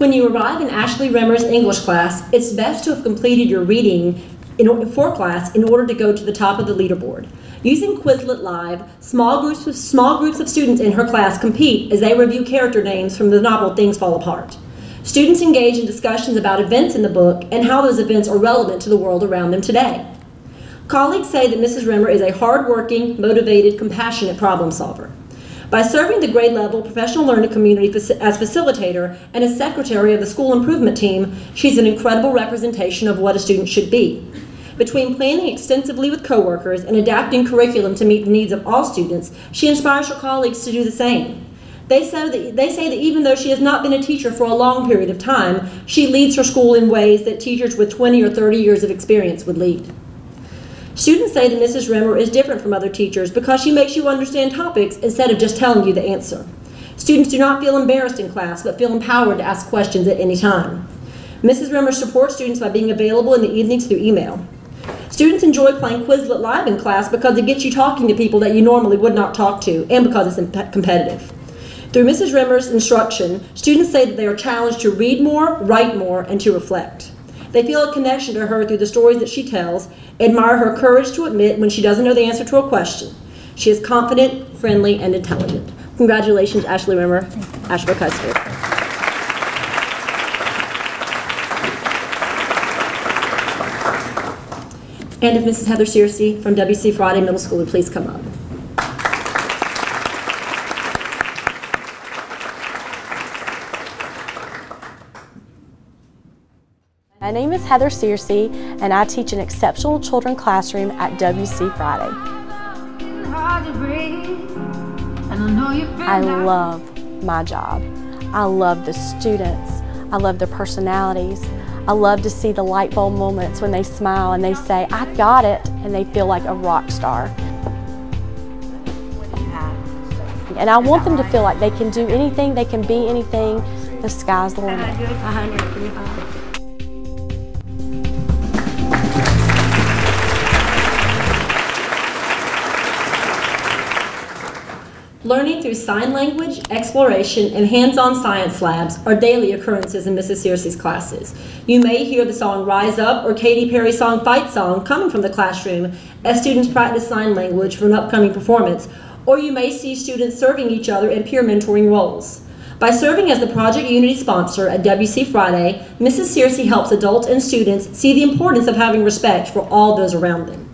When you arrive in Ashley Remmer's English class, it's best to have completed your reading in, for class in order to go to the top of the leaderboard. Using Quizlet Live, small groups of small groups of students in her class compete as they review character names from the novel Things Fall Apart. Students engage in discussions about events in the book and how those events are relevant to the world around them today. Colleagues say that Mrs. Remmer is a hardworking, motivated, compassionate problem solver. By serving the grade level professional learning community as facilitator and as secretary of the school improvement team, she's an incredible representation of what a student should be. Between planning extensively with coworkers and adapting curriculum to meet the needs of all students, she inspires her colleagues to do the same. They say, that, they say that even though she has not been a teacher for a long period of time, she leads her school in ways that teachers with 20 or 30 years of experience would lead. Students say that Mrs. Remmer is different from other teachers because she makes you understand topics instead of just telling you the answer. Students do not feel embarrassed in class, but feel empowered to ask questions at any time. Mrs. Remmer supports students by being available in the evenings through email. Students enjoy playing Quizlet Live in class because it gets you talking to people that you normally would not talk to, and because it's competitive. Through Mrs. Remmer's instruction, students say that they are challenged to read more, write more, and to reflect. They feel a connection to her through the stories that she tells, admire her courage to admit when she doesn't know the answer to a question. She is confident, friendly, and intelligent. Congratulations, Ashley Rimmer, Ashbrook High School. And if Mrs. Heather Searcy from WC Friday Middle School would please come up. My name is Heather Searcy, and I teach an exceptional children classroom at WC Friday. I love my job. I love the students. I love their personalities. I love to see the light bulb moments when they smile and they say, I got it, and they feel like a rock star. And I want them to feel like they can do anything, they can be anything. The sky's the limit. Learning through sign language, exploration, and hands-on science labs are daily occurrences in Mrs. Searcy's classes. You may hear the song Rise Up or Katy Perry's song Fight Song coming from the classroom as students practice sign language for an upcoming performance, or you may see students serving each other in peer mentoring roles. By serving as the Project Unity sponsor at WC Friday, Mrs. Searcy helps adults and students see the importance of having respect for all those around them.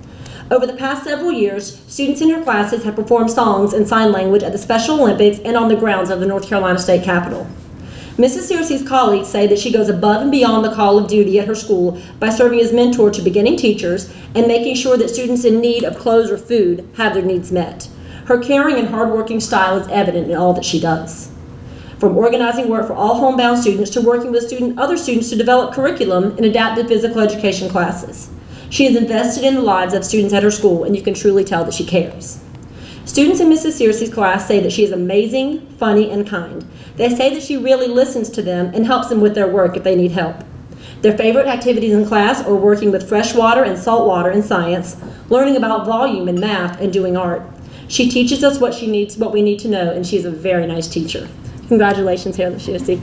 Over the past several years, students in her classes have performed songs in sign language at the Special Olympics and on the grounds of the North Carolina State Capitol. Mrs. Searcy's colleagues say that she goes above and beyond the call of duty at her school by serving as mentor to beginning teachers and making sure that students in need of clothes or food have their needs met. Her caring and hardworking style is evident in all that she does. From organizing work for all homebound students to working with student, other students to develop curriculum in adapted physical education classes. She is invested in the lives of students at her school, and you can truly tell that she cares. Students in Mrs. Searcy's class say that she is amazing, funny, and kind. They say that she really listens to them and helps them with their work if they need help. Their favorite activities in class are working with freshwater and saltwater in science, learning about volume in math, and doing art. She teaches us what she needs, what we need to know, and she is a very nice teacher. Congratulations, Heather Searcy,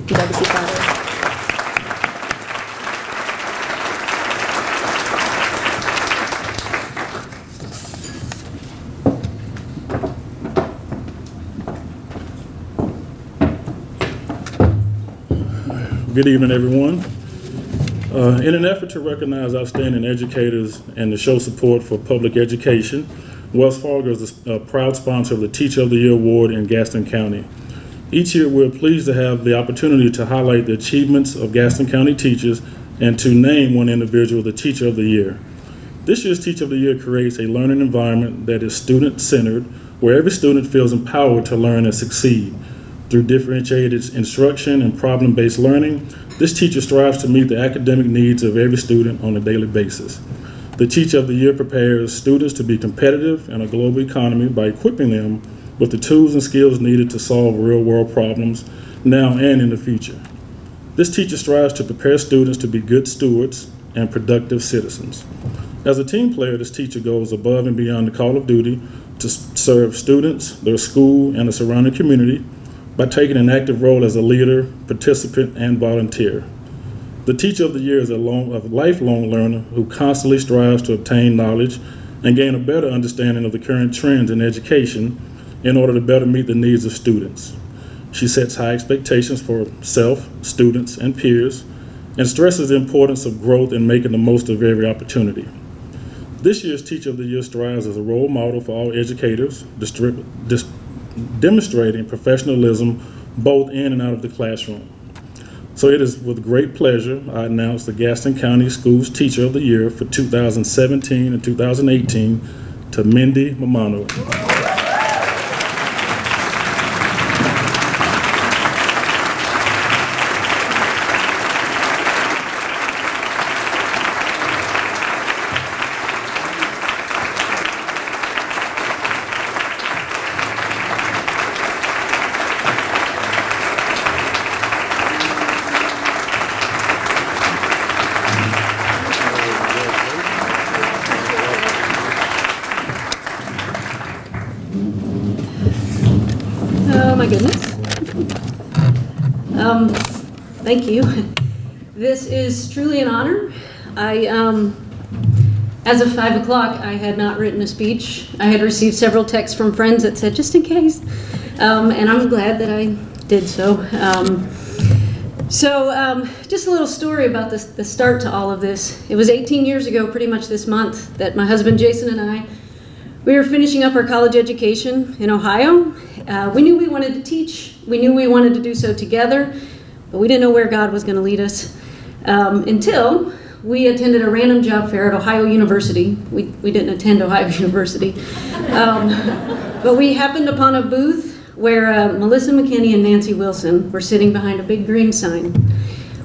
Good evening, everyone. Uh, in an effort to recognize outstanding educators and to show support for public education, Wells Fargo is a, a proud sponsor of the Teacher of the Year Award in Gaston County. Each year, we're pleased to have the opportunity to highlight the achievements of Gaston County teachers and to name one individual the Teacher of the Year. This year's Teacher of the Year creates a learning environment that is student centered, where every student feels empowered to learn and succeed. Through differentiated instruction and problem based learning, this teacher strives to meet the academic needs of every student on a daily basis. The Teacher of the Year prepares students to be competitive in a global economy by equipping them with the tools and skills needed to solve real world problems now and in the future. This teacher strives to prepare students to be good stewards and productive citizens. As a team player, this teacher goes above and beyond the call of duty to serve students, their school, and the surrounding community by taking an active role as a leader, participant, and volunteer. The teacher of the year is a, long, a lifelong learner who constantly strives to obtain knowledge and gain a better understanding of the current trends in education in order to better meet the needs of students. She sets high expectations for self, students, and peers, and stresses the importance of growth and making the most of every opportunity. This year's Teacher of the Year strives as a role model for all educators, demonstrating professionalism both in and out of the classroom. So it is with great pleasure I announce the Gaston County Schools Teacher of the Year for 2017 and 2018 to Mindy Mamano. Of five o'clock, I had not written a speech. I had received several texts from friends that said, just in case. Um, and I'm glad that I did so. Um, so, um, just a little story about this, the start to all of this. It was 18 years ago, pretty much this month, that my husband Jason and I we were finishing up our college education in Ohio. Uh, we knew we wanted to teach. We knew we wanted to do so together, but we didn't know where God was going to lead us um, until we attended a random job fair at Ohio University. We, we didn't attend Ohio [laughs] University, um, but we happened upon a booth where uh, Melissa McKinney and Nancy Wilson were sitting behind a big green sign.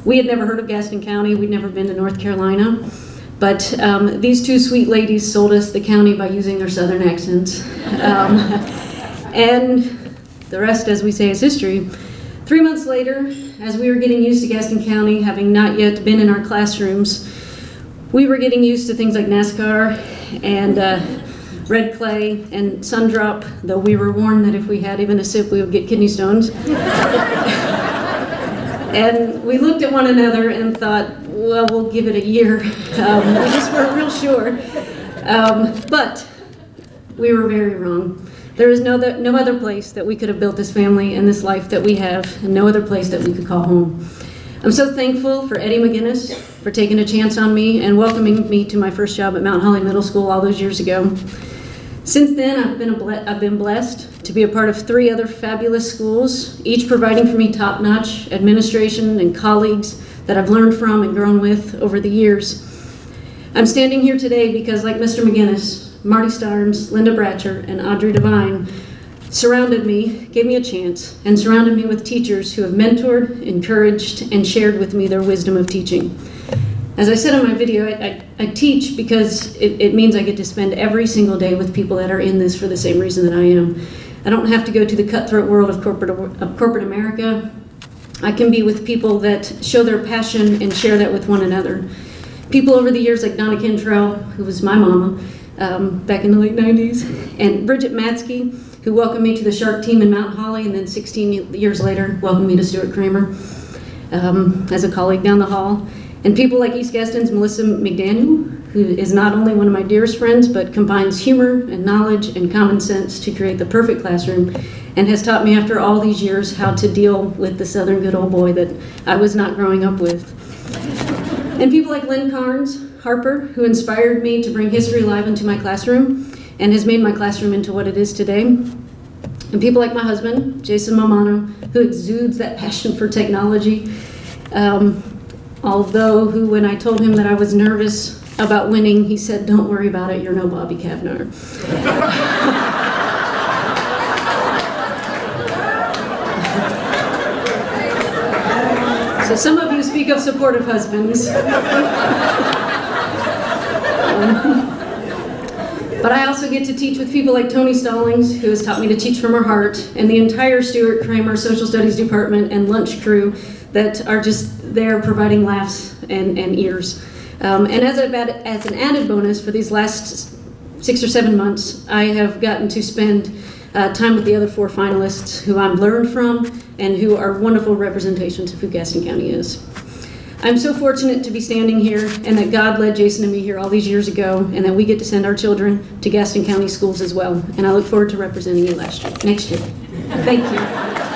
We had never heard of Gaston County. We'd never been to North Carolina. But um, these two sweet ladies sold us the county by using their southern accents. Um, and the rest, as we say, is history. Three months later, as we were getting used to Gaston County, having not yet been in our classrooms, we were getting used to things like NASCAR and uh, red clay and sundrop, though we were warned that if we had even a sip, we would get kidney stones. [laughs] and we looked at one another and thought, well, we'll give it a year. [laughs] Um, we just weren't real sure. Um, but we were very wrong. There is no, no other place that we could have built this family and this life that we have, and no other place that we could call home. I'm so thankful for Eddie McGinnis for taking a chance on me and welcoming me to my first job at Mount Holly Middle School all those years ago. Since then, I've been, I've been blessed to be a part of three other fabulous schools, each providing for me top notch administration and colleagues that I've learned from and grown with over the years. I'm standing here today because, like Mr. McGinnis, Marty Starnes, Linda Bratcher, and Audrey Devine surrounded me, gave me a chance, and surrounded me with teachers who have mentored, encouraged, and shared with me their wisdom of teaching. As I said in my video, I, I, I teach because it, it means I get to spend every single day with people that are in this for the same reason that I am. I don't have to go to the cutthroat world of corporate, of corporate America. I can be with people that show their passion and share that with one another. People over the years like Donna Cantrell, who was my mama um, back in the late 90s, and Bridget Matsky, who welcomed me to the Shark team in Mount Holly, and then 16 years later welcomed me to Stuart Cramer um, as a colleague down the hall. And people like East Gaston's Melissa McDaniel, who is not only one of my dearest friends, but combines humor and knowledge and common sense to create the perfect classroom and has taught me after all these years how to deal with the southern good old boy that I was not growing up with. And people like Lynn Carnes, Harper, who inspired me to bring history alive into my classroom and has made my classroom into what it is today. and people like my husband, Jason Mamano, who exudes that passion for technology. Um, although, who, when I told him that I was nervous about winning, he said, Don't worry about it, you're no Bobby Cavnar. [laughs] so, some of you speak of supportive husbands. [laughs] [laughs] But I also get to teach with people like Tony Stallings, who has taught me to teach from her heart, and the entire Stuart Cramer Social Studies Department and lunch crew that are just there providing laughs and, and ears. Um, and as, as an added bonus for these last six or seven months, I have gotten to spend uh, time with the other four finalists who I've learned from and who are wonderful representations of who Gaston County is. I'm so fortunate to be standing here and that God led Jason and me here all these years ago and that we get to send our children to Gaston County schools as well. And I look forward to representing you last year, next year. Thank you.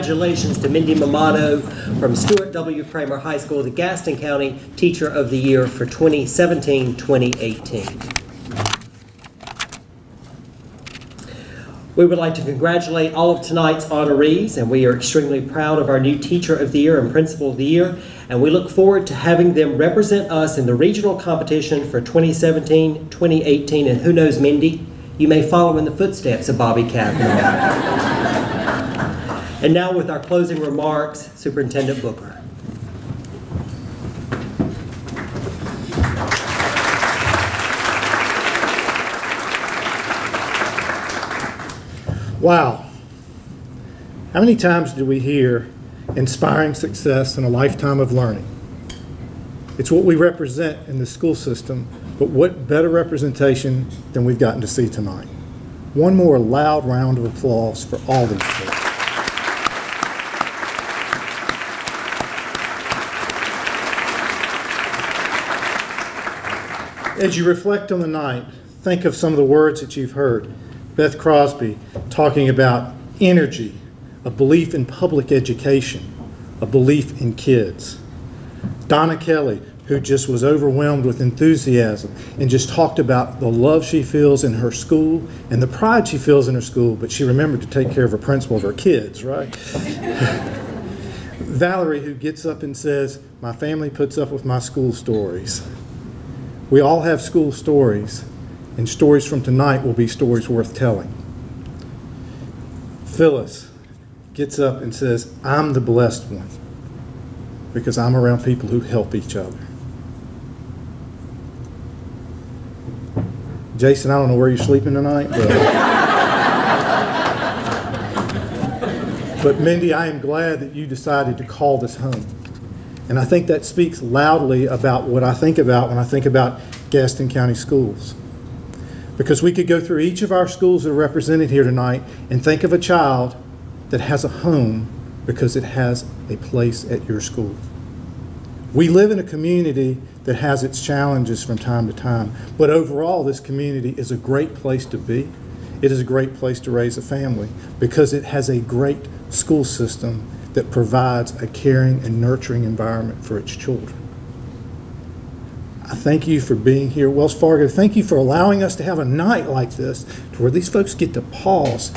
Congratulations to Mindy Mamato from Stuart W. Cramer High School, the Gaston County Teacher of the Year for 2017-2018. We would like to congratulate all of tonight's honorees, and we are extremely proud of our new Teacher of the Year and Principal of the Year, and we look forward to having them represent us in the regional competition for 2017-2018, and who knows, Mindy, you may follow in the footsteps of Bobby Cavanaugh. And now with our closing remarks, Superintendent Booker. Wow. How many times do we hear inspiring success and a lifetime of learning? It's what we represent in the school system, but what better representation than we've gotten to see tonight? One more loud round of applause for all these folks. As you reflect on the night, think of some of the words that you've heard. Beth Crosby talking about energy, a belief in public education, a belief in kids. Donna Kelly, who just was overwhelmed with enthusiasm and just talked about the love she feels in her school and the pride she feels in her school, but she remembered to take care of her principal of her kids, right? [laughs] Valerie, who gets up and says, My family puts up with my school stories. We all have school stories, and stories from tonight will be stories worth telling. Phyllis gets up and says, I'm the blessed one because I'm around people who help each other. Jason, I don't know where you're sleeping tonight, but, [laughs] but Mindy, I am glad that you decided to call this home. And I think that speaks loudly about what I think about when I think about Gaston County Schools. Because we could go through each of our schools that are represented here tonight and think of a child that has a home because it has a place at your school. We live in a community that has its challenges from time to time, but overall, this community is a great place to be. It is a great place to raise a family because it has a great school system that provides a caring and nurturing environment for its children. I thank you for being here. Wells Fargo, thank you for allowing us to have a night like this to where these folks get to pause.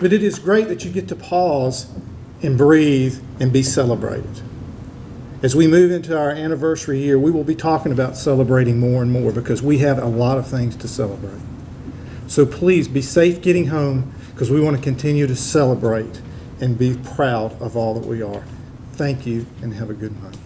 But it is great that you get to pause and breathe and be celebrated. As we move into our anniversary year, we will be talking about celebrating more and more because we have a lot of things to celebrate. So please be safe getting home because we want to continue to celebrate and be proud of all that we are. Thank you and have a good night.